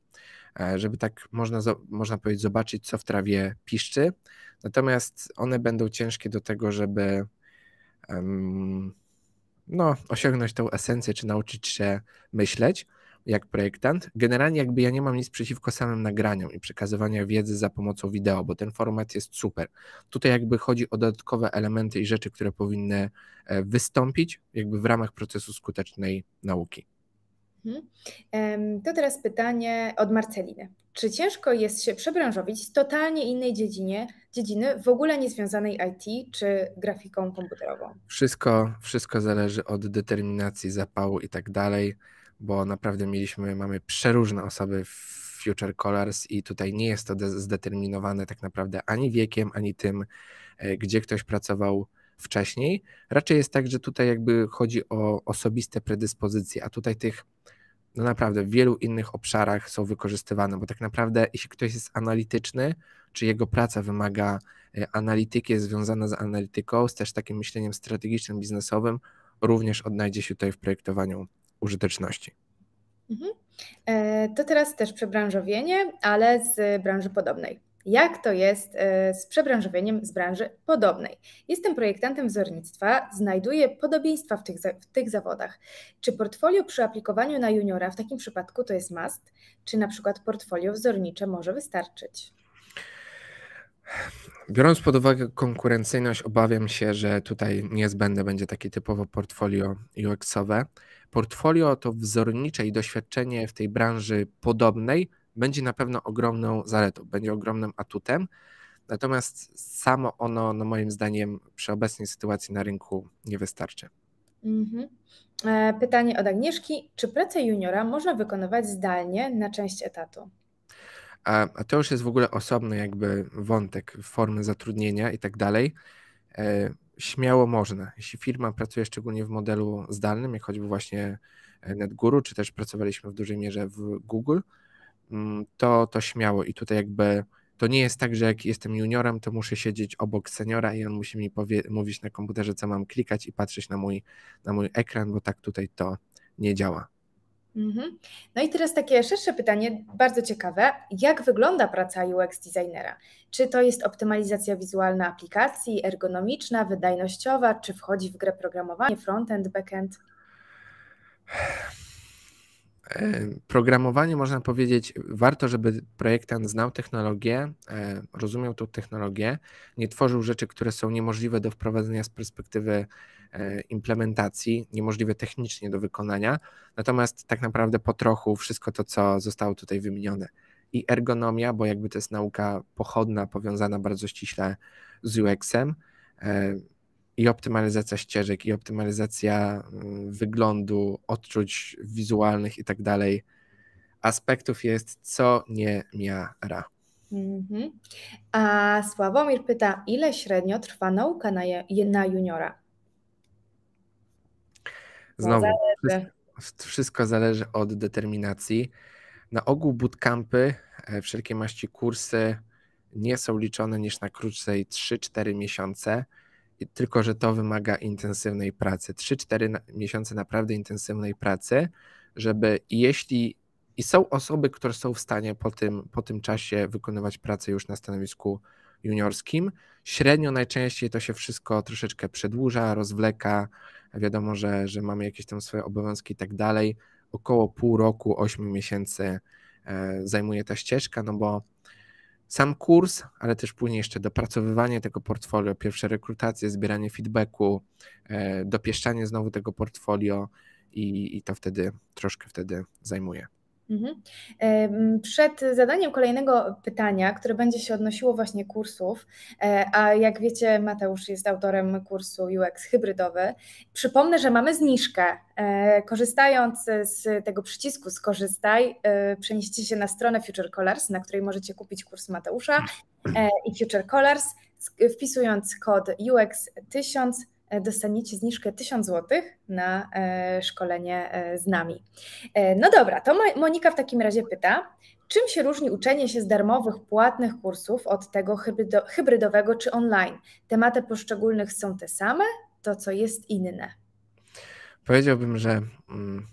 E, żeby tak można, można powiedzieć, zobaczyć, co w trawie piszczy. Natomiast one będą ciężkie do tego, żeby um, no, osiągnąć tą esencję, czy nauczyć się myśleć jak projektant. Generalnie jakby ja nie mam nic przeciwko samym nagraniom i przekazywaniu wiedzy za pomocą wideo, bo ten format jest super. Tutaj jakby chodzi o dodatkowe elementy i rzeczy, które powinny e, wystąpić jakby w ramach procesu skutecznej nauki. Mhm. To teraz pytanie od Marceliny. Czy ciężko jest się przebranżowić z totalnie innej dziedzinie, dziedziny, w ogóle niezwiązanej IT czy grafiką komputerową? Wszystko, wszystko zależy od determinacji, zapału i tak dalej, bo naprawdę mieliśmy, mamy przeróżne osoby w Future Colors i tutaj nie jest to zdeterminowane tak naprawdę ani wiekiem, ani tym, e, gdzie ktoś pracował wcześniej. Raczej jest tak, że tutaj jakby chodzi o osobiste predyspozycje, a tutaj tych no naprawdę w wielu innych obszarach są wykorzystywane, bo tak naprawdę jeśli ktoś jest analityczny, czy jego praca wymaga e, analityki, jest związana z analityką, z też takim myśleniem strategicznym, biznesowym, również odnajdzie się tutaj w projektowaniu użyteczności. Mhm. E, to teraz też przebranżowienie, ale z branży podobnej. Jak to jest e, z przebranżowieniem z branży podobnej? Jestem projektantem wzornictwa, znajduję podobieństwa w tych, w tych zawodach. Czy portfolio przy aplikowaniu na juniora w takim przypadku to jest must? Czy na przykład portfolio wzornicze może wystarczyć? Biorąc pod uwagę konkurencyjność, obawiam się, że tutaj niezbędne będzie takie typowo portfolio UX-owe. Portfolio to wzornicze i doświadczenie w tej branży podobnej będzie na pewno ogromną zaletą, będzie ogromnym atutem. Natomiast samo ono, no moim zdaniem, przy obecnej sytuacji na rynku nie wystarczy. Mhm. E, pytanie od Agnieszki. Czy pracę juniora można wykonywać zdalnie na część etatu? A, a to już jest w ogóle osobny jakby wątek formy zatrudnienia i tak dalej. E, śmiało można. Jeśli firma pracuje szczególnie w modelu zdalnym, jak choćby właśnie NetGuru, czy też pracowaliśmy w dużej mierze w Google, Mm, to, to śmiało. I tutaj jakby to nie jest tak, że jak jestem juniorem, to muszę siedzieć obok seniora i on musi mi powie, mówić na komputerze, co mam klikać i patrzeć na mój, na mój ekran, bo tak tutaj to nie działa. Mhm. No i teraz takie szersze pytanie, bardzo ciekawe. Jak wygląda praca UX designera? Czy to jest optymalizacja wizualna aplikacji, ergonomiczna, wydajnościowa, czy wchodzi w grę programowanie, frontend, backend? E, programowanie, można powiedzieć, warto, żeby projektant znał technologię, e, rozumiał tą technologię, nie tworzył rzeczy, które są niemożliwe do wprowadzenia z perspektywy implementacji, niemożliwe technicznie do wykonania, natomiast tak naprawdę po trochu wszystko to, co zostało tutaj wymienione. I ergonomia, bo jakby to jest nauka pochodna, powiązana bardzo ściśle z UX-em, i optymalizacja ścieżek, i optymalizacja mm, wyglądu, odczuć wizualnych i tak dalej. Aspektów jest co nie miara. Mhm. A Sławomir pyta, ile średnio trwa nauka na, na juniora? Znowu, wszystko, wszystko zależy od determinacji. Na ogół bootcampy, e, wszelkie maści kursy nie są liczone niż na krócej 3-4 miesiące tylko że to wymaga intensywnej pracy. 3-4 miesiące naprawdę intensywnej pracy, żeby jeśli i są osoby, które są w stanie po tym, po tym czasie wykonywać pracę już na stanowisku juniorskim. Średnio najczęściej to się wszystko troszeczkę przedłuża, rozwleka. Wiadomo, że, że mamy jakieś tam swoje obowiązki i tak dalej. Około pół roku, 8 miesięcy e, zajmuje ta ścieżka, no bo sam kurs, ale też później jeszcze dopracowywanie tego portfolio, pierwsze rekrutacje, zbieranie feedbacku, e, dopieszczanie znowu tego portfolio i, i to wtedy troszkę wtedy zajmuje. Mhm. Przed zadaniem kolejnego pytania, które będzie się odnosiło właśnie kursów, e, a jak wiecie, Mateusz jest autorem kursu UX hybrydowy. Przypomnę, że mamy zniżkę. E, korzystając z tego przycisku skorzystaj, e, przenieście się na stronę Future Colors, na której możecie kupić kurs Mateusza i Future Colors, wpisując kod UX 1000 E, dostaniecie zniżkę 1000 zł na e, szkolenie e, z nami. No dobra, to Monika w takim razie pyta, czym się różni uczenie się z darmowych, płatnych kursów od tego hybrydowego czy online? Tematy poszczególnych są te same, to co jest inne? Powiedziałbym, że mm,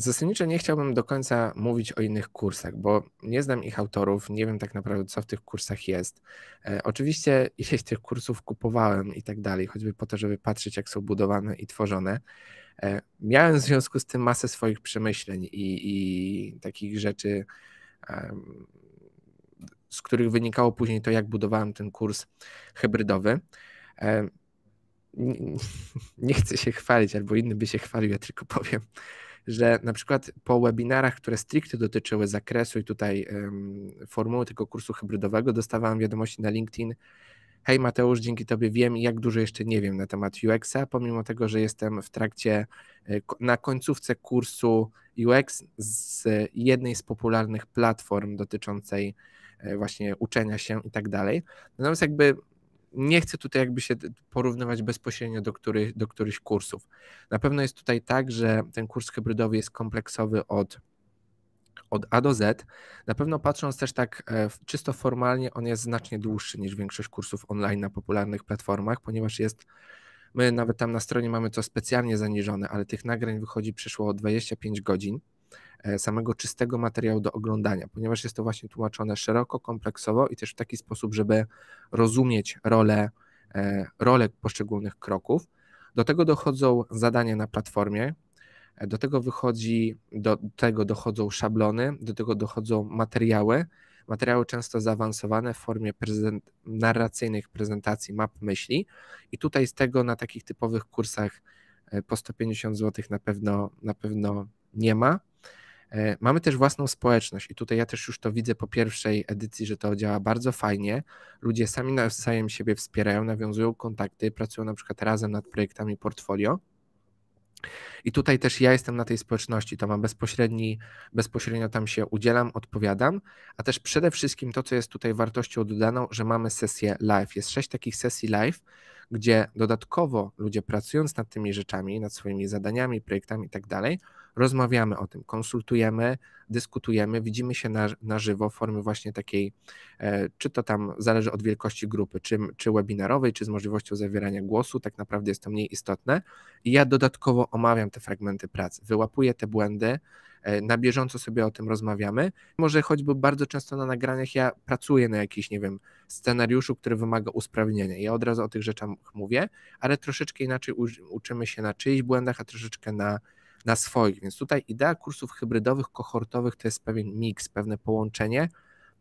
Zasadniczo nie chciałbym do końca mówić o innych kursach, bo nie znam ich autorów, nie wiem tak naprawdę, co w tych kursach jest. E, oczywiście ileś tych kursów kupowałem i tak dalej, choćby po to, żeby patrzeć, jak są budowane i tworzone. E, miałem w związku z tym masę swoich przemyśleń i, i takich rzeczy, z których wynikało później to, jak budowałem ten kurs hybrydowy. E, nie chcę się chwalić, albo inny by się chwalił, ja tylko powiem, że na przykład po webinarach, które stricte dotyczyły zakresu i tutaj um, formuły tego kursu hybrydowego, dostawałem wiadomości na LinkedIn. Hej Mateusz, dzięki Tobie wiem, jak dużo jeszcze nie wiem na temat UX-a, pomimo tego, że jestem w trakcie, e, na końcówce kursu UX z jednej z popularnych platform dotyczącej e, właśnie uczenia się i tak dalej. Natomiast jakby nie chcę tutaj jakby się porównywać bezpośrednio do, których, do którychś kursów. Na pewno jest tutaj tak, że ten kurs hybrydowy jest kompleksowy od, od A do Z. Na pewno patrząc też tak e, czysto formalnie, on jest znacznie dłuższy niż większość kursów online na popularnych platformach, ponieważ jest My nawet tam na stronie mamy to specjalnie zaniżone, ale tych nagrań wychodzi przyszło 25 godzin. E, samego czystego materiału do oglądania, ponieważ jest to właśnie tłumaczone szeroko, kompleksowo i też w taki sposób, żeby rozumieć rolę, e, rolę poszczególnych kroków. Do tego dochodzą zadania na platformie, e, do tego wychodzi, do tego dochodzą szablony, do tego dochodzą materiały, materiały często zaawansowane w formie prezent, narracyjnych prezentacji map myśli i tutaj z tego na takich typowych kursach po 150 zł na pewno, na pewno nie ma. E, mamy też własną społeczność i tutaj ja też już to widzę po pierwszej edycji, że to działa bardzo fajnie. Ludzie sami nawzajem siebie wspierają, nawiązują kontakty, pracują na przykład razem nad projektami portfolio. I tutaj też ja jestem na tej społeczności, to mam bezpośredni, bezpośrednio tam się udzielam, odpowiadam, a też przede wszystkim to, co jest tutaj wartością dodaną, że mamy sesję live. Jest sześć takich sesji live, gdzie dodatkowo ludzie pracując nad tymi rzeczami, nad swoimi zadaniami, projektami i tak dalej, rozmawiamy o tym, konsultujemy, dyskutujemy, widzimy się na, na żywo w formie właśnie takiej, e, czy to tam zależy od wielkości grupy, czy, czy webinarowej, czy z możliwością zawierania głosu, tak naprawdę jest to mniej istotne. I ja dodatkowo omawiam te fragmenty pracy, wyłapuję te błędy, e, na bieżąco sobie o tym rozmawiamy. Może choćby bardzo często na nagraniach ja pracuję na jakiś, nie wiem, scenariuszu, który wymaga usprawnienia. Ja od razu o tych rzeczach mówię, ale troszeczkę inaczej uczymy się na czyichś błędach, a troszeczkę na na swoich. Więc tutaj idea kursów hybrydowych, kohortowych to jest pewien miks, pewne połączenie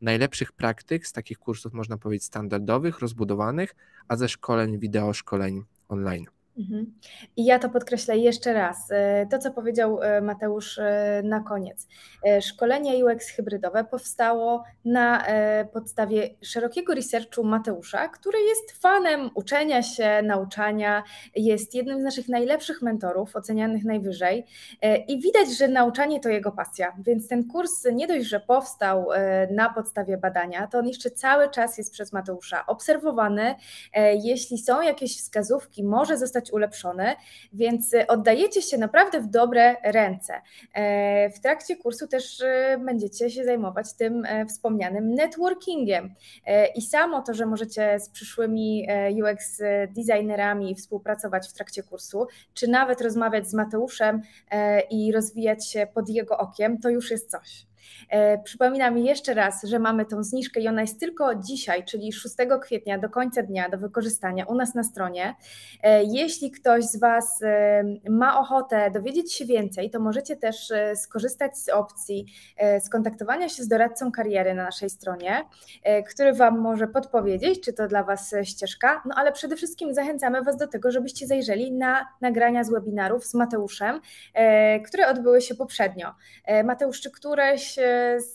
najlepszych praktyk z takich kursów, można powiedzieć, standardowych, rozbudowanych, a ze szkoleń, wideo szkoleń online. Mhm. I ja to podkreślę jeszcze raz. E, to, co powiedział e, Mateusz e, na koniec. Szkolenie UX hybrydowe powstało na podstawie szerokiego researchu Mateusza, który jest fanem uczenia się, nauczania, jest jednym z naszych najlepszych mentorów, ocenianych najwyżej i widać, że nauczanie to jego pasja, więc ten kurs nie dość, że powstał na podstawie badania, to on jeszcze cały czas jest przez Mateusza obserwowany. Jeśli są jakieś wskazówki, może zostać ulepszone, więc e, oddajecie się naprawdę w dobre ręce. E, w trakcie kursu też e, będziecie się zajmować tym wspomnianym networkingiem i samo to, że możecie z przyszłymi UX designerami współpracować w trakcie kursu, czy nawet rozmawiać z Mateuszem i rozwijać się pod jego okiem, to już jest coś. E, przypominam jeszcze raz, że mamy tą zniżkę i ona jest tylko dzisiaj, czyli 6 kwietnia do końca dnia do wykorzystania u nas na stronie. E, jeśli ktoś z Was e, ma ochotę dowiedzieć się więcej, to możecie też skorzystać z opcji skontaktowania się z doradcą kariery na naszej stronie, który Wam może podpowiedzieć, czy to dla Was ścieżka, no ale przede wszystkim zachęcamy Was do tego, żebyście zajrzeli na nagrania z webinarów z Mateuszem, które odbyły się poprzednio. Mateusz, czy któreś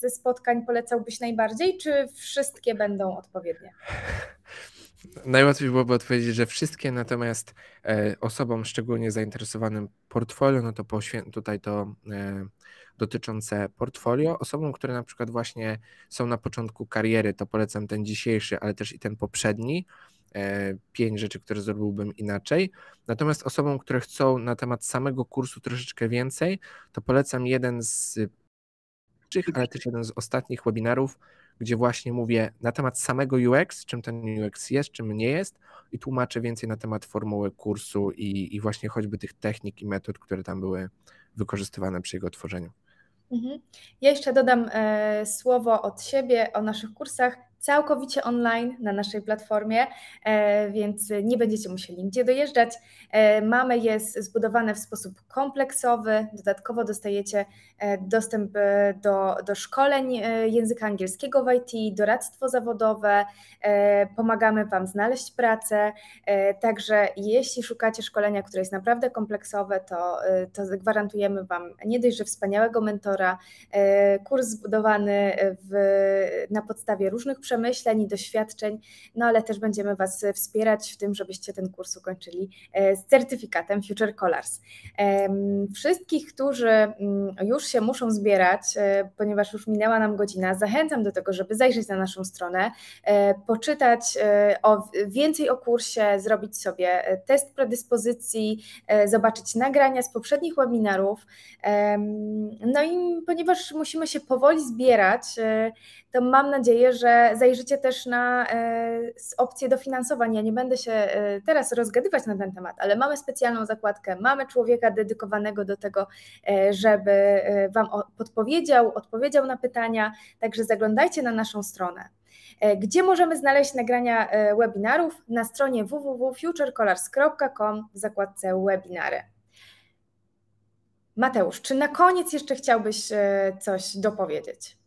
ze spotkań polecałbyś najbardziej, czy wszystkie będą odpowiednie? Najłatwiej byłoby odpowiedzieć, że wszystkie, natomiast e, osobom szczególnie zainteresowanym portfolio, no to tutaj to e, dotyczące portfolio. Osobom, które na przykład właśnie są na początku kariery, to polecam ten dzisiejszy, ale też i ten poprzedni. E, pięć rzeczy, które zrobiłbym inaczej. Natomiast osobom, które chcą na temat samego kursu troszeczkę więcej, to polecam jeden z ale też jeden z ostatnich webinarów, gdzie właśnie mówię na temat samego UX, czym ten UX jest, czym nie jest i tłumaczę więcej na temat formuły kursu i, i właśnie choćby tych technik i metod, które tam były wykorzystywane przy jego tworzeniu. Mhm. Ja jeszcze dodam e, słowo od siebie o naszych kursach całkowicie online na naszej platformie, e, więc nie będziecie musieli nigdzie dojeżdżać. E, mamy je zbudowane w sposób kompleksowy, dodatkowo dostajecie e, dostęp do, do szkoleń języka angielskiego w IT, doradztwo zawodowe, pomagamy Wam znaleźć pracę, także jeśli szukacie szkolenia, które jest naprawdę kompleksowe, to, to gwarantujemy Wam nie dość, że wspaniałego mentora, kurs zbudowany w, na podstawie różnych przemysłów, przemyśleń i doświadczeń, no ale też będziemy Was wspierać w tym, żebyście ten kurs ukończyli e, z certyfikatem Future Colors. Wszystkich, którzy mm, już się muszą zbierać, e, ponieważ już minęła nam godzina, zachęcam do tego, żeby zajrzeć na naszą stronę, e, poczytać o, więcej o kursie, zrobić sobie test predyspozycji, zobaczyć nagrania z poprzednich webinarów. No i ponieważ musimy się powoli zbierać, to mam nadzieję, że zajrzycie też na e, opcje dofinansowań. Ja nie będę się e, teraz rozgadywać na ten temat, ale mamy specjalną zakładkę, mamy człowieka dedykowanego do tego, e, żeby Wam podpowiedział, odpowiedział na pytania, także zaglądajcie na naszą stronę. Gdzie możemy znaleźć nagrania webinarów? Na stronie www.futurecolors.com w zakładce webinary. Mateusz, czy na koniec jeszcze chciałbyś coś dopowiedzieć?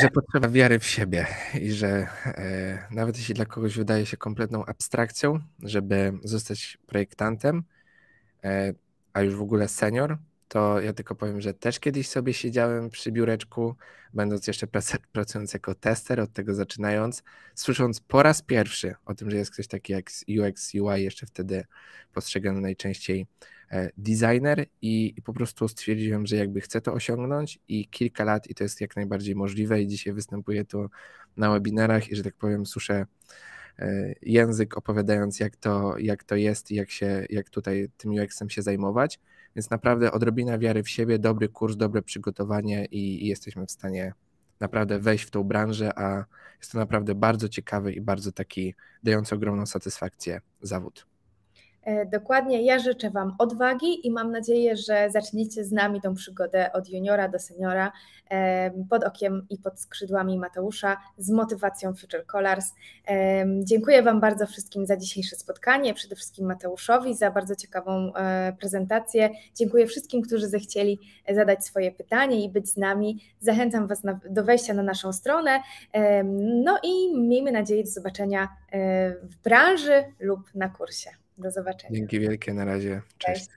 Że potrzeba wiary w siebie i że e, nawet jeśli dla kogoś wydaje się kompletną abstrakcją, żeby zostać projektantem, e, a już w ogóle senior, to ja tylko powiem, że też kiedyś sobie siedziałem przy biureczku, będąc jeszcze pracując jako tester, od tego zaczynając, słysząc po raz pierwszy o tym, że jest ktoś taki jak UX, UI, jeszcze wtedy postrzegany najczęściej designer i, i, po prostu stwierdziłem, że jakby chcę to osiągnąć i kilka lat i to jest jak najbardziej możliwe i dzisiaj występuję tu na webinarach i że tak powiem suszę e, język opowiadając jak to, jak to jest i jak, się, jak tutaj tym UX-em się zajmować. Więc naprawdę odrobina wiary w siebie, dobry kurs, dobre przygotowanie i, i jesteśmy w stanie naprawdę wejść w tą branżę, a jest to naprawdę bardzo ciekawy i bardzo taki dający ogromną satysfakcję zawód. E, dokładnie, ja życzę Wam odwagi i mam nadzieję, że zaczniecie z nami tą przygodę od juniora do seniora e, pod okiem i pod skrzydłami Mateusza z motywacją Future Colors. E, dziękuję Wam bardzo wszystkim za dzisiejsze spotkanie, przede wszystkim Mateuszowi za bardzo ciekawą prezentację. Dziękuję wszystkim, którzy zechcieli zadać swoje pytanie i być z nami. Zachęcam Was do wejścia na naszą stronę. No i miejmy nadzieję do zobaczenia w branży lub na kursie. Do zobaczenia. Dzięki wielkie, na razie. Cześć. Cześć.